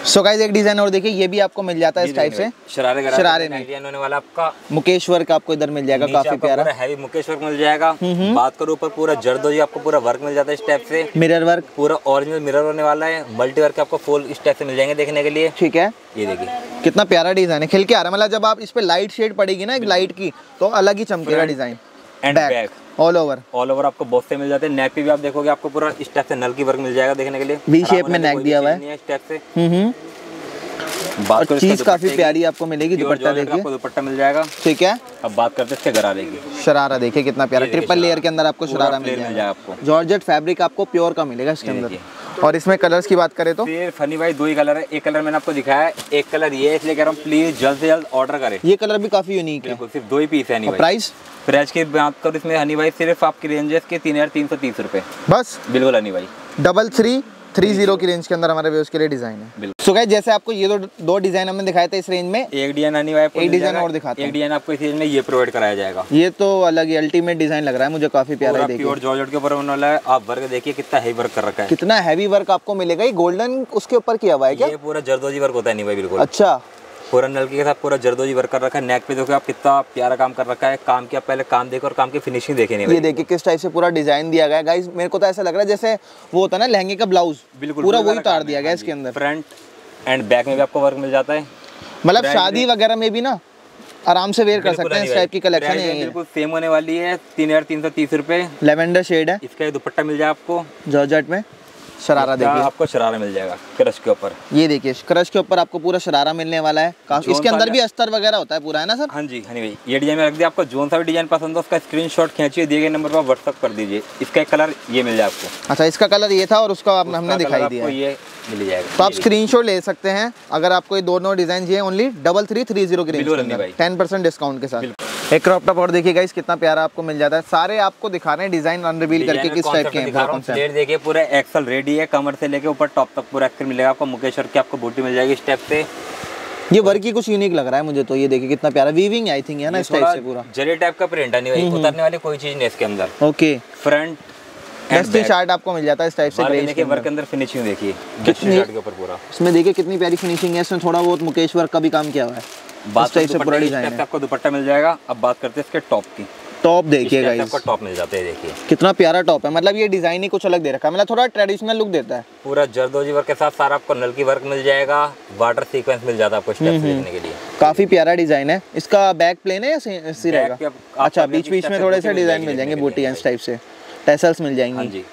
सो गाइस एक डिज़ाइन और देखिए ये भी आपको मिल जाता है इस टाइप से। शरारे शरारे में। होने वाला आपका। मुकेश्वर का आपको इधर मिल जाएगा काफ़ी प्यारा। हैवी मुकेश वर्क मिल जाएगा। बात करो ऊपर पूरा जरदोजी आपको पूरा वर्क मिल जाता है इस टाइप से। मिरर वर्क पूरा ओरिजिनल मिरर होने वाला है। मल्टी वर्क आपको फुल इस टाइप से मिल जाएँगे देखने के लिए। ठीक है। ये देखिए। कितना प्यारा डिज़ाइन है। खिल के आ रहा है। मतलब जब आप इस पे लाइट शेड पड़ेगी ना एक लाइट की तो अलग ही चमकेगा design and back all over all over आपको बहुत से मिल जाते हैं। नेक पे भी आप देखोगे आपको पूरा इस टाइप से नल की वर्क मिल जाएगा देखने के लिए। वी शेप में होने की neck कोई दिया हुआ है इस टाइप से हम्म बात और चीज़ काफ़ी प्यारी आपको मिलेगी दुपट्टा देखिए। आपको दुपट्टा मिल जाएगा। ठीक है। अब बात करते हैं इसके गरारे की। शरारा देखिए कितना प्यारा ट्रिपल लेयर के अंदर आपको शरारा मिल जाएगा। आपको। जॉर्जेट फैब्रिक आपको प्योर का मिलेगा इसके अंदर। देखिए। और इसमें कलर्स की बात करें तो? फिर फनी भाई दो ही कलर है। एक कलर मैंने आपको दिखाया है एक कलर ये है इसलिए कह रहा हूँ प्लीज़ जल्द से जल्द ऑर्डर करें। ये कलर भी काफ़ी यूनिक है। सिर्फ़ दो ही पीस है प्राइस प्राइस की बात करो इसमें हनी भाई सिर्फ़ आपकी रेंजेस के तीन हज़ार तीन सौ तीस रूपए। बस। बिल्कुल हनी भाई। डबल थ्री थ्री ज़ीरो की रेंज के अंदर हमारे व्यूज़ के लिए डिज़ाइन है। सो गाइस जैसे आपको ये दो दो डिज़ाइन हमने दिखाए थे इस रेंज में एक डिज़ाइन आने वाला एक डिज़ाइन और दिखाते एक डिज़ाइन आपको इस रेंज में ये प्रोवाइड कराया जाएगा। ये तो अलग ही अल्टीमेट डिज़ाइन लग रहा है मुझे काफ़ी प्यारा है प्योर जॉर्जेट के ऊपर होने वाला है। आप वर्क देखिए कितना हेवी वर्क कर रखा है। कितना हैवी वर्क आपको मिलेगा। ये गोल्डन उसके ऊपर किया हुआ है क्या? ये पूरा जरदोजी वर्क होता है नहीं भाई बिल्कुल। अच्छा। पूरा नलकी के साथ पूरा जरदोजी वर्क कर रखा है नेक पे देखो आप कितना प्यारा काम कर रखा है काम किया पहले काम देखो और काम की फिनिशिंग देखे नहीं ये देखिए किस टाइप से पूरा डिज़ाइन दिया गया गाइस मेरे को तो ऐसा लग रहा है जैसे वो होता है ना लहंगे का ब्लाउज बिल्कुल पूरा वही तार काम दिया गया हाँ इसके अंदर। फ्रंट एंड बैक में भी आपको वर्क मिल जाता है। मतलब शादी वगैरह में भी ना आराम से वेयर कर सकते हैं इस टाइप की कलेक्शन है बिल्कुल सेम होने वाली है तीन हज़ार तीन सौ तीस रुपए। लेवेंडर शेड है। इसका दुपट्टा मिल जाए आपको। जॉर्जेट में। शरारा देखिए। आपको शरारा मिल जाएगा क्रश के ऊपर। ये देखिए क्रश के ऊपर आपको पूरा शरारा मिलने वाला है। काफ़ी इसके अंदर भी अस्तर वगैरह होता है पूरा है ना सर? हाँ जी हनी भाई। ये डिज़ाइन में रख दिया। आपको जोन सा भी डिज़ाइन पसंद हो उसका स्क्रीनशॉट खींचिए दिए गए नंबर पर व्हाट्सअप कर दीजिए। इसका कलर ये मिल जाए आपको। अच्छा इसका कलर ये था और उसका हमने दिखाई दिया ये मिल जाएगा। तो आप ये। स्क्रीनशॉट ले सकते हैं। अगर आपको ये दोनों डिज़ाइन चाहिए only double three three zero की रेंज। टेन परसेंट डिस्काउंट के साथ। एक क्रॉप टॉप और देखिए गाइस कितना प्यारा आपको मिल जाता है। सारे आपको दिखा रहे हैं डिज़ाइन अनरिवील करके किस टाइप के हैं देखिए पूरा एक्सल रेडी है कमर से लेके ऊपर टॉप तक पूरा एक्सल मिलेगा आपको। मुकेश्वर की आपको बूटी मिल जाएगी स्टेप पे? ये वर्क ही कुछ यूनिक लग रहा है मुझे तो। ये देखिए कितना प्यारा। वीविंग आई थिंक है ना इस टाइप से पूरा। जरी टाइप का प्रिंट है नहीं भाई उतरने वाली कोई चीज़ नहीं इसके अंदर। ओके फ्रंट डस्टी शार्ट आपको मिल जाता है इस टाइप से देखिए वर्क अंदर। फिनिशिंग देखिए शर्ट के ऊपर पूरा। इसमें देखिए कितनी प्यारी फिनिशिंग है इसमें थोड़ा बहुत मुकेश वर्क का भी काम किया हुआ है। बात टाइप से पूरा डिज़ाइन है। आपको दुपट्टा मिल जाएगा। अब बात करते हैं इसके टॉप की। टॉप देखिए गाइस टॉप मिल जाता है देखिए। कितना प्यारा टॉप है। मतलब ये डिज़ाइन ही कुछ अलग दे रखा है। मतलब थोड़ा ट्रेडिशनल लुक देता है। पूरा जरदोजी वर्क के साथ सारा आपको नल की वर्क मिल जाएगा। वाटर सीक्वेंस मिल जाता है आपको स्टेप देखने के लिए। काफ़ी प्यारा डिज़ाइन है। इसका बैक प्लेन है या सी रहेगा अच्छा बीच बीच में थोड़े से डिज़ाइन मिल जाएँगे बूटी टाइप से। टेसल्स मिल हाँ जाएँगी जी।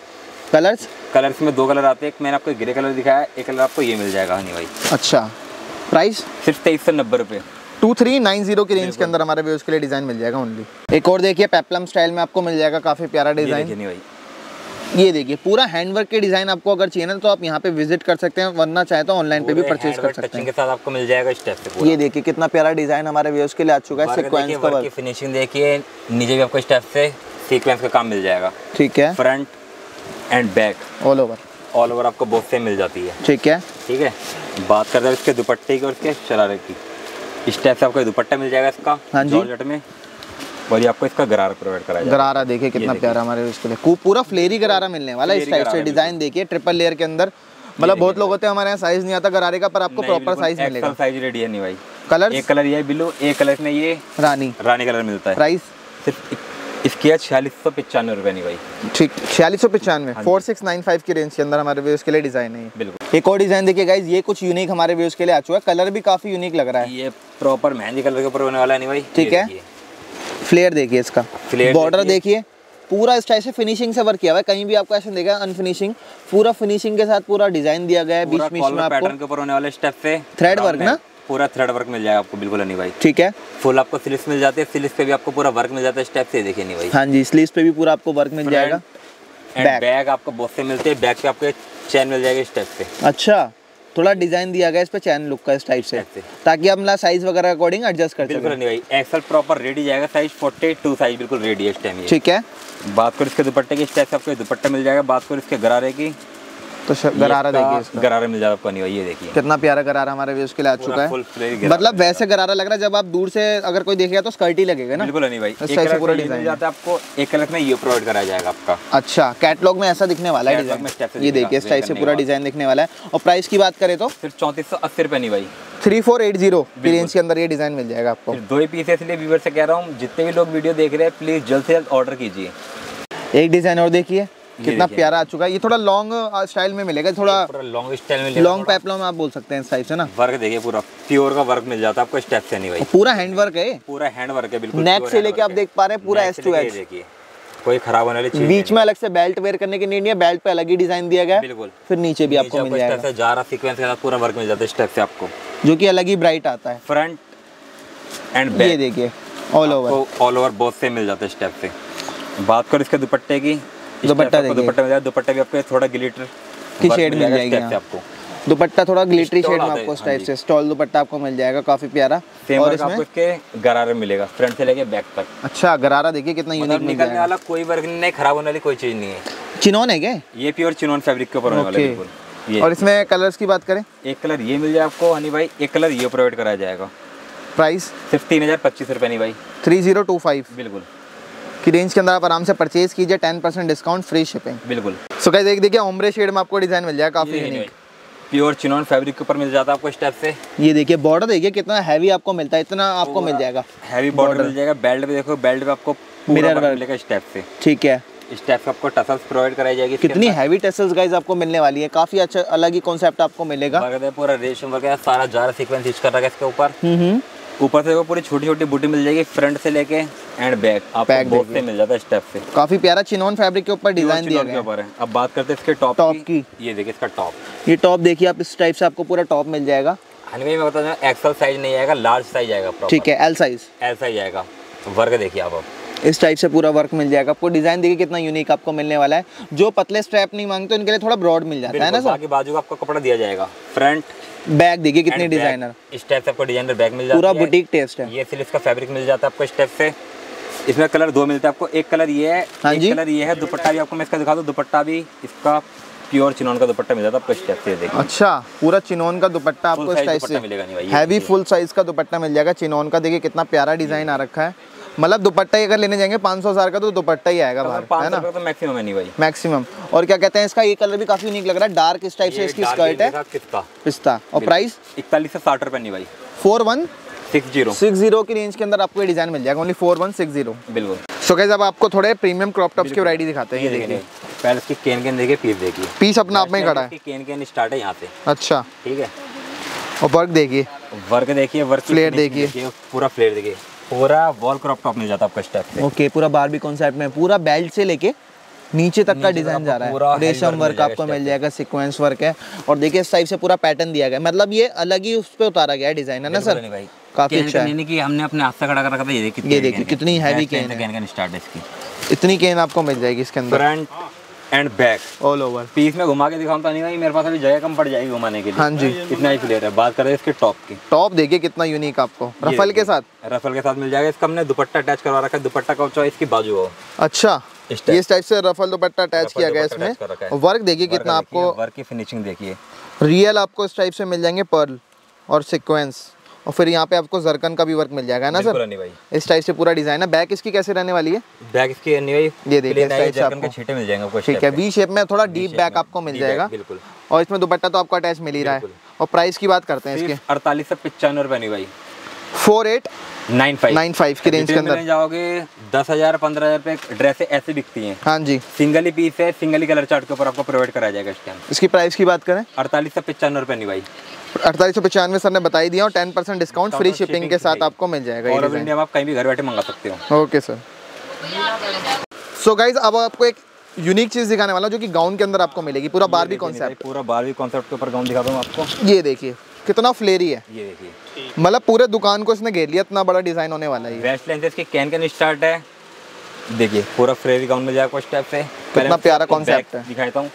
कलर्स कलर्स में दो कलर आते हैं। एक मैंने आपको ग्रे कलर दिखाया है, एक कलर आपको ये मिल जाएगा। हनी भाई। अच्छा। प्राइस सिर्फ़ तेईस सौ नब्बे रुपये टू थ्री नाइन ज़ीरो की रेंज के अंदर हमारे व्यूज़ के लिए डिज़ाइन मिल जाएगा ओनली एक और देखिए पेप्लम स्टाइल में आपको मिल जाएगा काफ़ी प्यारा डिज़ाइन ये देखिए पूरा हैंडवर्क के डिज़ाइन आपको अगर चाहिए ना तो आप यहाँ पे विज़िट कर सकते हैं वरना चाहे तो ऑनलाइन पे भी परचेज कर सकते हैं। के साथ आपको मिल जाएगा स्टेप पूरा। ये देखिए कितना प्यारा डिज़ाइन हमारे व्यूज़ के लिए आ चुका है वर्क का वर्क फिनिशिंग देखिए नीचे भी आपको स्टेप से सीक्वेंस का काम मिल जाएगा। ठीक है। Front and back all over all over आपको बहुत से मिल जाती है। ठीक है। ठीक है? बात करते हैं इसके दुपट्टे की और इसके शरारे की। इस टाइप से आपको दुपट्टा मिल जाएगा इसका हाँ जी। जॉर्जेट में। और ये आपको इसका गरारा प्रोवाइड कराया जाएगा। गरारा देखिए कितना प्यारा हमारे इसके लिए। पूरा फ्लेरी गरारा मिलने वाला इस टाइप से डिज़ाइन देखिए ट्रिपल लेयर के अंदर। मतलब बहुत लोग होते हैं हमारे यहाँ साइज़ नहीं आता गरारे का पर आपको प्रॉपर साइज़ मिलेगा। साइज़ रेडी है नहीं भाई। कलर एक कलर ये ब्लू एक कलर में ये रानी। रानी कलर मिलता है। प्राइस सिर्फ़ इसकी है छियालीस सौ पचानवे रुपये नहीं भाई। ठीक छियालीस सौ पचानवे हाँ फोर सिक्स नाइन फाइव की रेंज के अंदर हमारे व्यूज़ के लिए डिज़ाइन है बिल्कुल। एक और डिज़ाइन देखिए गाइज़ ये कुछ यूनिक हमारे व्यूज़ के लिए आ चुका है। कलर भी काफ़ी यूनिक लग रहा है। ये प्रॉपर मेहंदी कलर के ऊपर होने वाला है नहीं भाई। ठीक है। फ्लेयर देखिए इसका। बॉर्डर देखिए। पूरा इस टाइप से फिनिशिंग से वर्क किया हुआ है। कहीं भी आपको ऐसा देखा अनफिनिशिंग पूरा फिनिशिंग के साथ पूरा डिज़ाइन दिया गया है बीच बीच में आपको पैटर्न के ऊपर होने वाले स्टेप round work है। ना? पूरा थ्रेड वर्क मिल जाएगा आपको बिल्कुल नहीं भाई। ठीक है। फुल आपको स्लिप्स मिल जाते हैं स्लिप्स पे भी आपको पूरा वर्क मिल जाता है स्टेप से देखिए नहीं भाई। हाँ जी स्लीव्स पे भी पूरा आपको वर्क मिल जाएगा। एंड बैग आपको बहुत से मिलते हैं बैग पे आपको चैन मिल जाएगी स्टेप से अच्छा थोड़ा डिज़ाइन दिया गया इस पे चैन लुक का इस टाइप से। ताकि आप मतलब साइज़ वगैरह अकॉर्डिंग एडजस्ट कर बिल्कुल नहीं भाई एक्सल प्रॉपर रेडी जाएगा साइज़ 42 साइज़ बिल्कुल रेडी है इस टाइम ये। ठीक है। बात करो इसके दुपट्टे की स्टेप से आपको दुपट्टा मिल जाएगा बात करो इसके गरारे की। तो गरारा देखिए गरारा मिल जाएगा आपको भाई ये देखिए। कितना प्यारा गरारा हमारे व्यूज़ के लिए आ चुका है। मतलब वैसे गरारा लग रहा है जब आप दूर से अगर कोई देखेगा तो स्कर्ट ही लगेगा ना। बिल्कुल नहीं भाई एक पूरा मिल जाता है आपको एक कलर में ये प्रोवाइड कराया जाएगा आपका। अच्छा कैटलॉग में ऐसा दिखने वाला है डिज़ाइन ये देखिए इस टाइप से पूरा डिज़ाइन दिखने वाला है। और प्राइस की बात करें तो? सिर्फ़ चौंतीस सौ अस्सी रुपये नहीं भाई। Three four eight zero range के अंदर ये डिज़ाइन मिल जाएगा आपको। दो ही पीस इसलिए व्यूवर से कह रहा हूँ जितने भी लोग वीडियो देख रहे हैं प्लीज़ जल्द से जल्द ऑर्डर कीजिए। एक डिज़ाइन और देखिए। कितना प्यारा आ चुका है। ये थोड़ा लॉन्ग स्टाइल में मिलेगा थोड़ा लॉन्ग स्टाइल में लॉन्ग पेपलो में आप बोल सकते हैं इस टाइप से ना। वर्क देखिए पूरा प्योर का वर्क मिल जाता है आपको स्टेप से नहीं भाई। पूरा हैंडवर्क है पूरा हैंड वर्क है बिल्कुल नेक से लेके आप देख पा रहे हैं पूरा एस टू एच देखिए कोई खराब होने वाली चीज़ बीच में अलग से बेल्ट वेयर करने की नहीं है बेल्ट पे अलग ही डिज़ाइन दिया गया बिल्कुल। फिर नीचे भी आपको मिल जाएगा। जा रहा सीक्वेंस के साथ पूरा वर्क मिल जाता है स्टेप से आपको। जो कि अलग ही ब्राइट आता है। फ्रंट एंड बैक ये देखिए ऑल ओवर ऑल ओवर बहुत से मिल जाते हैं स्टेप से। बात करो इसके दुपट्टे की। दुपट्टा। दुपट्टा मिल जाएगा। दुपट्टे भी आपको थोड़ा ग्लिटर की shade मिल जाएगी आपको। दुपट्टा थोड़ा ग्लिटरी शेड में आपको इस हाँ टाइप से स्टॉल दुपट्टा आपको मिल जाएगा काफ़ी प्यारा। सेम और वर्क आपको इसमें? इसके गरारे मिलेगा फ्रंट से लेके बैक तक। अच्छा गरारा देखिए कितना यूनिक मतलब निकलने वाला कोई वर्क नहीं खराब होने वाली कोई चीज़ नहीं है। चिनोन है क्या? ये प्योर चिनोन फैब्रिक के ऊपर होने वाला है बिल्कुल। ये और इसमें कलर्स की बात करें? एक कलर ये मिल जाए आपको हनी भाई एक कलर ये प्रोवाइड कराया जाएगा। प्राइस सिर्फ़ तीन हज़ार पच्चीस रुपये नहीं भाई। थ्री ज़ीरो टू फाइव बिल्कुल। की रेंज के अंदर आप आराम से परचेज कीजिए ten percent discount free shipping बिल्कुल। सो गाइस एक देखिए ओमरे शेड में आपको डिज़ाइन मिल जाएगा काफ़ी यूनिक प्योर चिनोन फैब्रिक के ऊपर मिल जाता है आपको स्टेप से। ये देखिए बॉर्डर देखिए कितना हैवी आपको मिलता है इतना आपको मिल जाएगा। हैवी बॉर्डर मिल जाएगा। बेल्ट भी देखो बेल्ट पे आपको मिरर। मिलेगा स्टेप से। ठीक है। स्टेप से आपको टसल्स प्रोवाइड कराई जाएगी कितनी हैवी टेसल्स गाइस आपको मिलने वाली है काफ़ी अच्छा अलग ही कॉन्सेप्ट आपको मिलेगा। पूरा रेशम वगैरह सारा जार सीक्वेंस यूज़ कर रखा है इसके ऊपर। हम्म हम्म। ऊपर से पूरी छोटी छोटी बूटी मिल जाएगी फ्रंट से लेके एंड बैक। आपको बहुत से मिल जाता है स्टेप से। काफ़ी प्यारा चिनोन फैब्रिक के ऊपर डिज़ाइन दिया गया है। अब बात करते हैं इसके टॉप Top की। ये देखिए इसका टॉप ये टॉप देखिए आप इस टाइप से आपको पूरा टॉप मिल जाएगा। हनी भाई मैं बता दूँ एक्सल साइज़ नहीं आएगा लार्ज साइज़ आएगा प्रॉपर ठीक है एल साइज़ ऐसा ही आएगा। वर्क देखिए आप अब। इस टाइप से पूरा वर्क मिल जाएगा। आपको डिज़ाइन देखिए कितना यूनिक आपको मिलने वाला है। जो पतले स्ट्रैप नहीं मांगते उनके लिए थोड़ा ब्रॉड मिल जाता है ना सर? बाकी बाजू का आपको कपड़ा दिया जाएगा। फ्रंट बैग देखिए कितनी डिज़ाइनर इस टाइप से आपको डिज़ाइनर बैग मिल जाता पूरा है। बुटीक टेस्ट है। ये सिल्क का फैब्रिक मिल जाता है आपको स्टेप से। इसमें कलर दो मिलता है आपको। एक कलर ये है हाँ एक कलर ये है दुपट्टा भी आपको मैं इसका दिखा दूँ दुपट्टा भी। इसका प्योर चिनोन का दुपट्टा मिल जाता है आपको स्टेप से देखिए। अच्छा पूरा चिनोन का दुपट्टा आपको इस टाइप से। मिलेगा नहीं भाई, हैवी फुल साइज़ का दुपट्टा मिल जाएगा। चिनोन का देखिए कितना प्यारा डिज़ाइन आ रखा है। मतलब दुपट्टा ही अगर लेने जाएँगे पाँच सौ हज़ार का तो दुपट्टा ही आएगा बाहर है ना? तो मैक्सिमम है नहीं भाई। मैक्सिमम। और क्या कहते हैं इसका ये कलर भी काफ़ी यूनिक लग रहा है डार्क इस टाइप से इसकी स्कर्ट है। पिस्ता। और प्राइस इकतालीस से साठ रुपये नहीं भाई। Four one? Six zero. Six zero की रेंज के अंदर आपको ये डिज़ाइन मिल जाएगा only four one six zero बिल्कुल। सो गाइस अब आपको थोड़े प्रीमियम क्रॉप टॉप्स की वैरायटी दिखाते हैं देखिए पहले इसकी केन केन देखिए पीस देखिए। पीस अपना आप में ही खड़ा है। केन केन स्टार्ट है यहाँ से। अच्छा। ठीक है। और वर्क देखिए। वर्क देखिए वर्क finishing देखिए। पूरा फ्लेयर देखिए। पूरा वॉल क्रॉप टॉप मिल जाता है आपका स्टेप ओके पूरा बारबी कॉन्सेप्ट में पूरा बेल्ट से लेके नीचे तक का नीचे डिज़ाइन जा रहा है। रेशम वर्क आपको मिल जाएगा सीक्वेंस वर्क है। और देखिए इस टाइप से पूरा पैटर्न दिया गया मतलब ये अलग ही उस पर उतारा गया है डिज़ाइन है ना सर? काफ़ी अच्छा है। कि हमने अपने हाथ से खड़ा कर रखा था ये देखिए ये देखिए, कितनी heavy केन है। है इतनी केन आपको मिल जाएगी इसके अंदर। Front and back all over piece में घुमा के दिखाऊँ तो नहीं भाई मेरे पास अभी जगह कम पड़ जाएगी घुमाने के लिए। हाँ जी। इतना ही फ्लेयर है। बात करें इसके टॉप की। टॉप देखिए कितना यूनिक आपको। रफल के साथ? रफल के साथ मिल जाएगा। इसका हमने दुपट्टा अटैच करवा रखा है। दुपट्टा का चॉइस की बाजू हो। अच्छा। इस टाइप से रफल दुपट्टा अटैच किया गया इसमें। वर्क देखिए कितना आपको वर्क की फिनिशिंग देखिए। रियल आपको इस टाइप से मिल जाएँगे पर्ल और सीक्वेंस और फिर यहाँ पे आपको जरकन का भी वर्क मिल जाएगा ना सर? इस टाइप से पूरा डिज़ाइन है। बैक इसकी कैसे रहने वाली है? बैक इसकी नहीं भाई ये देखिए। छींटे मिल जाएँगे आपको ठीक है वी शेप में थोड़ा डीप बैक आपको मिल जाएगा। बिल्कुल। और इसमें दुपट्टा तो आपको अटैच मिल ही रहा है। और प्राइस की बात करते हैं इसके। अड़तालीस से पचानवे रुपये नहीं भाई four eight nine five. Nine five की रेंज के अंदर। जाओगे दस हज़ार पंद्रह हज़ार रुपये ड्रेसें ऐसे बिकती हैं। हाँ जी। सिंगल ही पीस है सिंगल ही कलर चार्ट के ऊपर आपको प्रोवाइड कराया जाएगा इस टाइम इसकी प्राइस की बात करें। अड़तालीस से पचानवे रुपये नहीं भाई अड़तालीस सौ पचानवे सर ने बताई दिया और ten percent discount free shipping के साथ आपको मिल जाएगा और अब इंडिया में आप कहीं भी घर बैठे मंगा सकते हो। ओके सर सो गाइज़ अब आपको एक यूनिक चीज़ दिखाने वाला जो कि गाउन के अंदर आपको मिलेगी। पूरा बारबी नहीं भाई, कॉन्सेप्ट पूरा बारहवीं कॉन्सेप्ट के ऊपर गाउन दिखा दूँ आपको। ये देखिए कितना फ्लेरी है। ये देखिए। मतलब पूरे दुकान को इसने घेर लिया इतना बड़ा डिज़ाइन होने वाला है वेस्ट लेंथ इसकी कैन कैन स्टार्ट है। देखिए पूरा फ्रेरी गाउन मिल जाएगा कुछ टाइप से। कितना प्यारा concept है। दिखाता हूँ।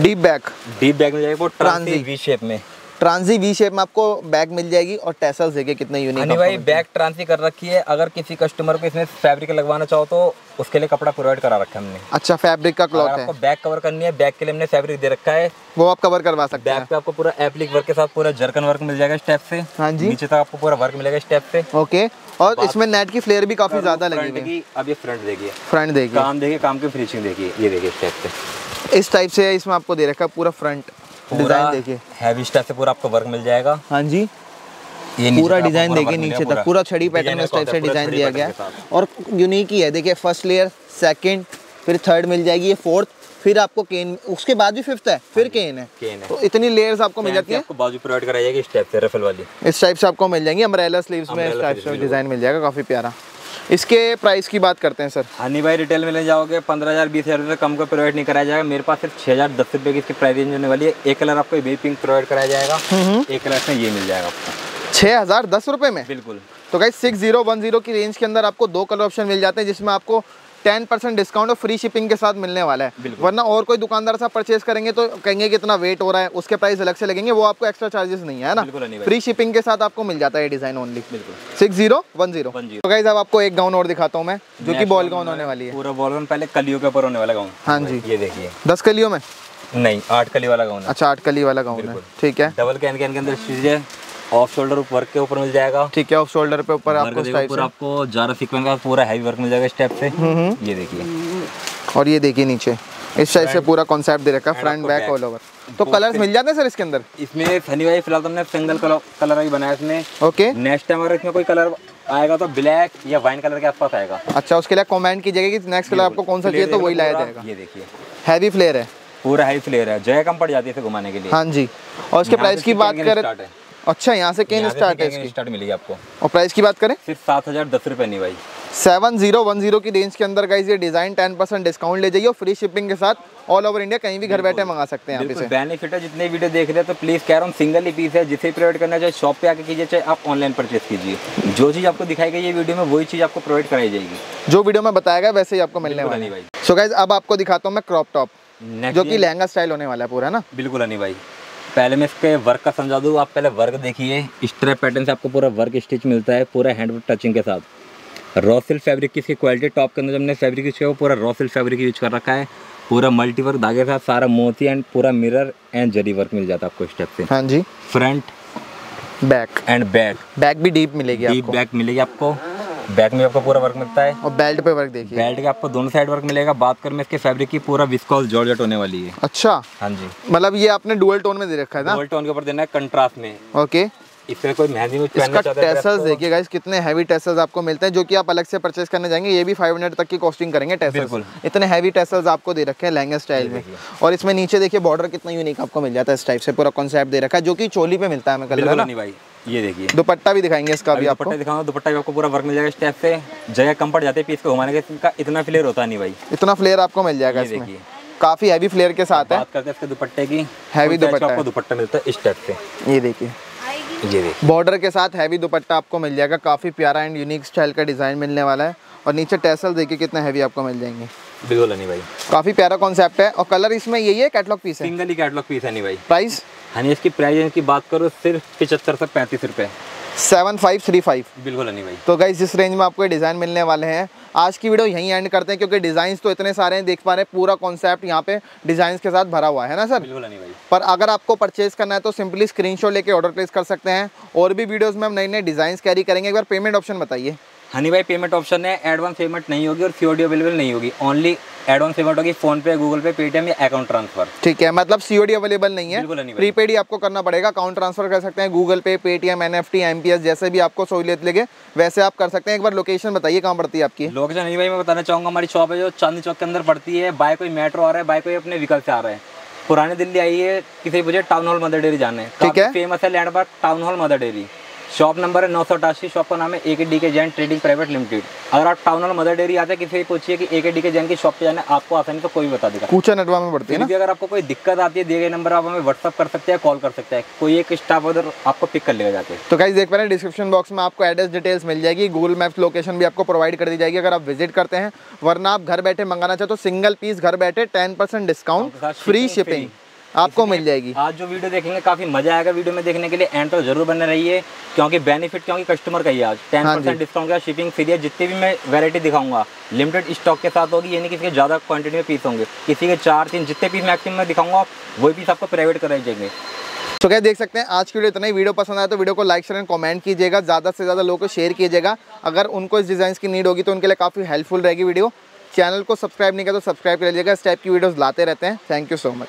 डीप बैक डीप बैग मिल जाएगा वो ट्रांसी वी शेप में। ट्रांजी वी शेप में आपको बैग मिल जाएगी और टेसल्स देखिए कितने यूनिक भाई बैक ट्रांसी कर रखी है। अगर किसी कस्टमर को इसमें फैब्रिक लगवाना चाहो तो उसके लिए कपड़ा प्रोवाइड करा रखा है हमने। अच्छा फैब्रिक का क्लॉथ है। आपको बैक कवर करनी है बैक के लिए हमने फैब्रिक दे रखा है। वो आप कवर करवा सकते हैं। पे आपको पूरा एप्लिक वर्क के साथ पूरा जर्कन वर्क मिल जाएगा स्टेप से। हाँ जी। नीचे तक आपको पूरा वर्क मिलेगा स्टेप से। ओके और इसमें नेट की फ्लेयर भी काफ़ी ज़्यादा लगी फ्रंट हुई की अब ये फ्रंट देखिए। फ्रंट देखिए। काम देखिए काम की फिनिशिंग देखिए। ये देखिए स्टेप से इस टाइप से इसमें आपको दे रखा है पूरा फ्रंट पूरा डिज़ाइन देखिए। हैवी स्टेप से पूरा आपको वर्क मिल जाएगा। हाँ जी। ये पूरा डिज़ाइन देखिए नीचे तक। पूरा छड़ी पैटर्न में इस टाइप से डिज़ाइन दिया गया। है और यूनिक ही है देखिए फ़र्स्ट लेयर सेकंड फिर थर्ड मिल जाएगी ये फोर्थ फिर आपको केन उसके बाद भी फिफ्थ है फिर केन है। केन है। तो इतनी लेयर्स आपको मिल जाती है। आपको बाजू प्रोवाइड कराई जाएगी स्टेप से रफल वाली। इस टाइप से आपको मिल जाएँगी अम्ब्रेला स्लीव्स में इस टाइप से डिज़ाइन मिल जाएगा काफ़ी प्यारा। इसके प्राइस की बात करते हैं सर हनी भाई रिटेल में ले जाओगे पंद्रह हज़ार बीस हज़ार रुपये कम का प्रोवाइड नहीं कराया जाएगा। मेरे पास सिर्फ़ छः हज़ार दस रुपये की इसकी प्राइस रेंज होने वाली है। एक कलर आपको बेबी पिंक प्रोवाइड कराया जाएगा। एक कलर में ये मिल जाएगा आपको। छः हज़ार दस रुपये में? बिल्कुल। तो कहीं सिक्स ज़ीरो वन ज़ीरो की रेंज के अंदर आपको दो कलर ऑप्शन मिल जाते हैं जिसमें आपको टेन परसेंट डिस्काउंट और फ्री शिपिंग के साथ मिलने वाला है। वरना और कोई दुकानदार से आप परचेज करेंगे तो कहेंगे कि इतना वेट हो रहा है उसके प्राइस अलग से लगेंगे वो आपको एक्स्ट्रा चार्जेस नहीं है ना। फ्री शिपिंग के साथ आपको मिल जाता है डिज़ाइन ओनली बिल्कुल। Six zero one zero. तो गाइस अब आपको एक गाउन और दिखाता हूँ मैं जो की बॉल गाउन होने वाली है। पूरा बॉल गाउन पहले कलियों के ऊपर होने वाला गाउन हाँ जी। ये देखिए। दस कलियों में? नहीं आठ कली वाला गाउन अच्छा आठ कली वाला गाउन है। ठीक है। डबल कैन कैन के अंदर चीज़ है ऑफ़ शोल्डर वर्क के ऊपर मिल जाएगा। ठीक है ऑफ़ शोल्डर पे ऊपर आपको इस देखो टाइप पूरा आपको जारा सीक्वेंस का पूरा हैवी वर्क मिल जाएगा स्टेप से। ये देखिए। और ये देखिए नीचे। इस टाइप से पूरा कॉन्सेप्ट दे रखा है फ्रंट बैक ऑल ओवर तो कलर्स मिल जाते हैं सर इसके अंदर? इसमें सनी भाई फ़िलहाल तो हमने सिंगल कलर ही बनाया इसमें। ओके नेक्स्ट टाइम अगर इसमें कोई कलर आएगा तो ब्लैक या वाइन कलर के आसपास आएगा। अच्छा उसके लिए कमेंट कीजिएगा कि नेक्स्ट कलर आपको कौन सा चाहिए तो वही लाया जाएगा। ये देखिए। हैवी फ्लेयर है। पूरा हाई फ्लेयर है। जगह कम पड़ जाती है इसे घुमाने के लिए। हाँ जी। और उसके प्राइस की बात करें। अच्छा यहाँ से केन स्टार्ट है इसकी? स्टार्ट मिलेगी आपको। और प्राइस की बात करें? सिर्फ़ सात हज़ार दस रुपये नहीं भाई। सेवन ज़ीरो वन ज़ीरो की रेंज के अंदर गाइस ये डिज़ाइन टेन परसेंट डिस्काउंट ले जाइए और फ्री शिपिंग के साथ ऑल ओवर इंडिया कहीं भी घर बैठे मंगा सकते हैं आप इसे बेनिफिट है जितने वीडियो देख रहे हैं तो प्लीज़ कह रहा हूँ सिंगल ही पीस है जिसे प्रोवाइड करना चाहे शॉप पे आके कीजिए चाहे आप ऑनलाइन परचेज कीजिए। जो चीज़ आपको दिखाई गई है वीडियो में वही चीज़ आपको प्रोवाइड कराई जाएगी। जो वीडियो में बताया गया वैसे ही आपको मिलने वाला भाई सो गाइज़ अब आपको दिखाता हूँ मैं क्रॉप टॉप जो कि लहंगा स्टाइल होने वाला है पूरा ना? बिल्कुल नहीं भाई पहले मैं इसके वर्क का समझा दूँ आप पहले वर्क देखिए। स्ट्रेप पैटर्न से आपको पूरा वर्क स्टिच मिलता है पूरा हैंड टचिंग के साथ। रॉ सिल्क फैब्रिक की इसकी क्वालिटी टॉप के अंदर जब हमने फैब्रिक यूज़ किया वो पूरा रॉ सिल्क फैब्रिक यूज़ कर रखा है। पूरा मल्टी वर्क धागे के साथ सारा मोती एंड पूरा मिरर एंड जरी वर्क मिल जाता है आपको स्टेप से। हाँ जी। Front back and back back भी डीप मिलेगी डीप बैक मिलेगी आपको। बैक में आपको पूरा वर्क मिलता है? और बेल्ट पे वर्क देखिए। बेल्ट के आपको दोनों साइड वर्क मिलेगा। बात करें मैं इसके फैब्रिक की पूरा विस्कॉल जॉर्जेट होने वाली है। अच्छा। हाँ जी। मतलब ये आपने डुअल टोन में दे रखा है ना? डुअल टोन के ऊपर देना है कंट्रास्ट में। ओके इसमें कोई में इसका को- देखिए गाइस कितने हैवी टेसल्स आपको मिलते हैं जो कि आप अलग से परचेस करने जाएँगे ये भी 500 तक की कॉस्टिंग करेंगे टेसल्स इतने हैवी टेसल्स आपको दे रखे हैं लहंगा स्टाइल में। और इसमें नीचे देखिए बॉर्डर कितना यूनिक आपको मिल जाता है इस टाइप से पूरा कॉन्सेप्ट दे रखा है जो कि चोली पे मिलता है हमें कलर ना? भाई ये देखिए। दुपट्टा भी दिखाएँगे इसका भी आपको। दुपट्टा दिखाऊँगा दुपट्टा भी आपको पूरा वर्क मिल जाएगा स्टेप से। जगह कम पड़ जाती है पीस को घुमाने के इसका इतना फ्लेयर होता नहीं भाई। इतना फ्लेयर आपको मिल जाएगा इसमें। काफ़ी हैवी फ्लेयर के साथ है। बात करते हैं इसके दुपट्टे की। Size का दुपट्टा आपको दुपट्टा मिलता है इस स्टेप से। ये देखिए। ये देखिए बॉर्डर के साथ हैवी दुपट्टा आपको मिल जाएगा काफ़ी प्यारा एंड यूनिक स्टाइल का डिज़ाइन मिलने वाला है। और नीचे टेसल देखिए कितना हैवी आपको मिल जाएँगे। बिल्कुल नहीं भाई। काफ़ी प्यारा कॉन्सेप्ट है। और कलर इसमें यही है कैटलॉग पीस है। सिंगल ही कैटलॉग पीस है नहीं भाई। प्राइस हाँ इसकी प्राइस की बात करो सिर्फ़ पिछहत्तर से पैंतीस रुपये सेवन फाइव थ्री फाइव। बिल्कुल नहीं भाई। तो गाइज़ जिस रेंज में आपको डिज़ाइन मिलने वाले हैं आज की वीडियो यहीं एंड करते हैं क्योंकि डिज़ाइंस तो इतने सारे हैं देख पा रहे हैं पूरा कॉन्सेप्ट यहाँ पे डिज़ाइन के साथ भरा हुआ है ना सर बिल्कुल नहीं भाई। पर अगर आपको परचेज करना है तो सिंपली स्क्रीनशॉट लेके ऑर्डर प्लेस कर सकते हैं और भी वीडियोज़ में हम नए नए डिज़ाइन कैरी करेंगे। एक बार पेमेंट ऑप्शन बताइए। हनी भाई पेमेंट ऑप्शन है एडवांस पेमेंट नहीं होगी और सीओडी अवेलेबल नहीं होगी। ओनली एडवांस पेमेंट होगी फ़ोन पे गूगल पे पेटीएम या अकाउंट ट्रांसफ़र ठीक है मतलब सीओडी अवेलेबल नहीं है। प्रीपेड ही आपको करना पड़ेगा अकाउंट ट्रांसफ़र कर सकते हैं गूगल पे पेटीएम एन एफ़ जैसे भी आपको सहूलियत लगे वैसे आप कर सकते हैं। एक बार लोकेशन बताइए कहाँ पड़ती है आपकी? लोकेशन नहीं भाई मैं बताना चाहूँगा हमारी शॉप है जो चांदनी चौक के अंदर पड़ती है बाय कोई मेट्रो आ रहा है बाय कोई अपने व्हीकल से आ रहा है। पुरानी दिल्ली आई है किसी मुझे टाउन हॉल मदर डेयरी जाना है। ठीक है। फ़ेमस है landmark town hall Mother Dairy shop number है नौ सौ अठासी शॉप का नाम है ए के डी के जैन ट्रेडिंग प्राइवेट लिमिटेड अगर आप टाउन हॉल मदर डेयरी आते हैं किसी से पूछिए कि ए के डी के जैन की शॉप पे जाना आपको आसानी तो कोई बता देगा। कूचा नटवा में पड़ती है अगर आपको कोई दिक्कत आती है दिए गए नंबर आप हमें व्हाट्सअप कर सकते हैं कॉल कर सकते हैं। कोई एक स्टाफ उधर आपको पिक कर लेगा जाके। तो गाइज़ देख पा रहे हैं डिस्क्रिप्शन बॉक्स में आपको एड्रेस डिटेल्स मिल जाएगी गूगल मैप्स लोकेशन भी आपको प्रोवाइड कर दी जाएगी अगर आप विज़िट करते हैं वरना आप घर बैठे मंगाना चाहते हो तो सिंगल पीस घर बैठे टेन डिस्काउंट फ्री शिपिंग आपको मिल जाएगी। आज जो वीडियो देखेंगे काफ़ी मज़ा आएगा वीडियो में देखने के लिए। एंड तो ज़रूर बने रहिए क्योंकि बेनिफिट क्योंकि कस्टमर का ही आज। टेन परसेंट डिस्काउंट का शिपिंग फ्री है जितनी भी मैं वैरायटी दिखाऊँगा। लिमिटेड स्टॉक के साथ होगी यानी किसी के ज़्यादा क्वांटिटी में पीस होंगे। किसी के चार तीन जितने पीस मैक्सिमम मैं दिखाऊँगा वही पीस आपको प्राइवेट कराए जाएँगे। तो क्या देख सकते हैं आज की वीडियो इतना ही। वीडियो पसंद आया तो वीडियो को लाइक शेयर एंड कमेंट कीजिएगा। ज़्यादा से ज़्यादा लोगों को शेयर कीजिएगा। अगर उनको इस डिज़ाइन की नीड होगी तो उनके लिए काफ़ी हेल्पफुल रहेगी वीडियो चैनल को सब्सक्राइब नहीं किया तो सब्सक्राइब कर लीजिएगा। इस टाइप की वीडियोस लाते रहते हैं। Thank you so much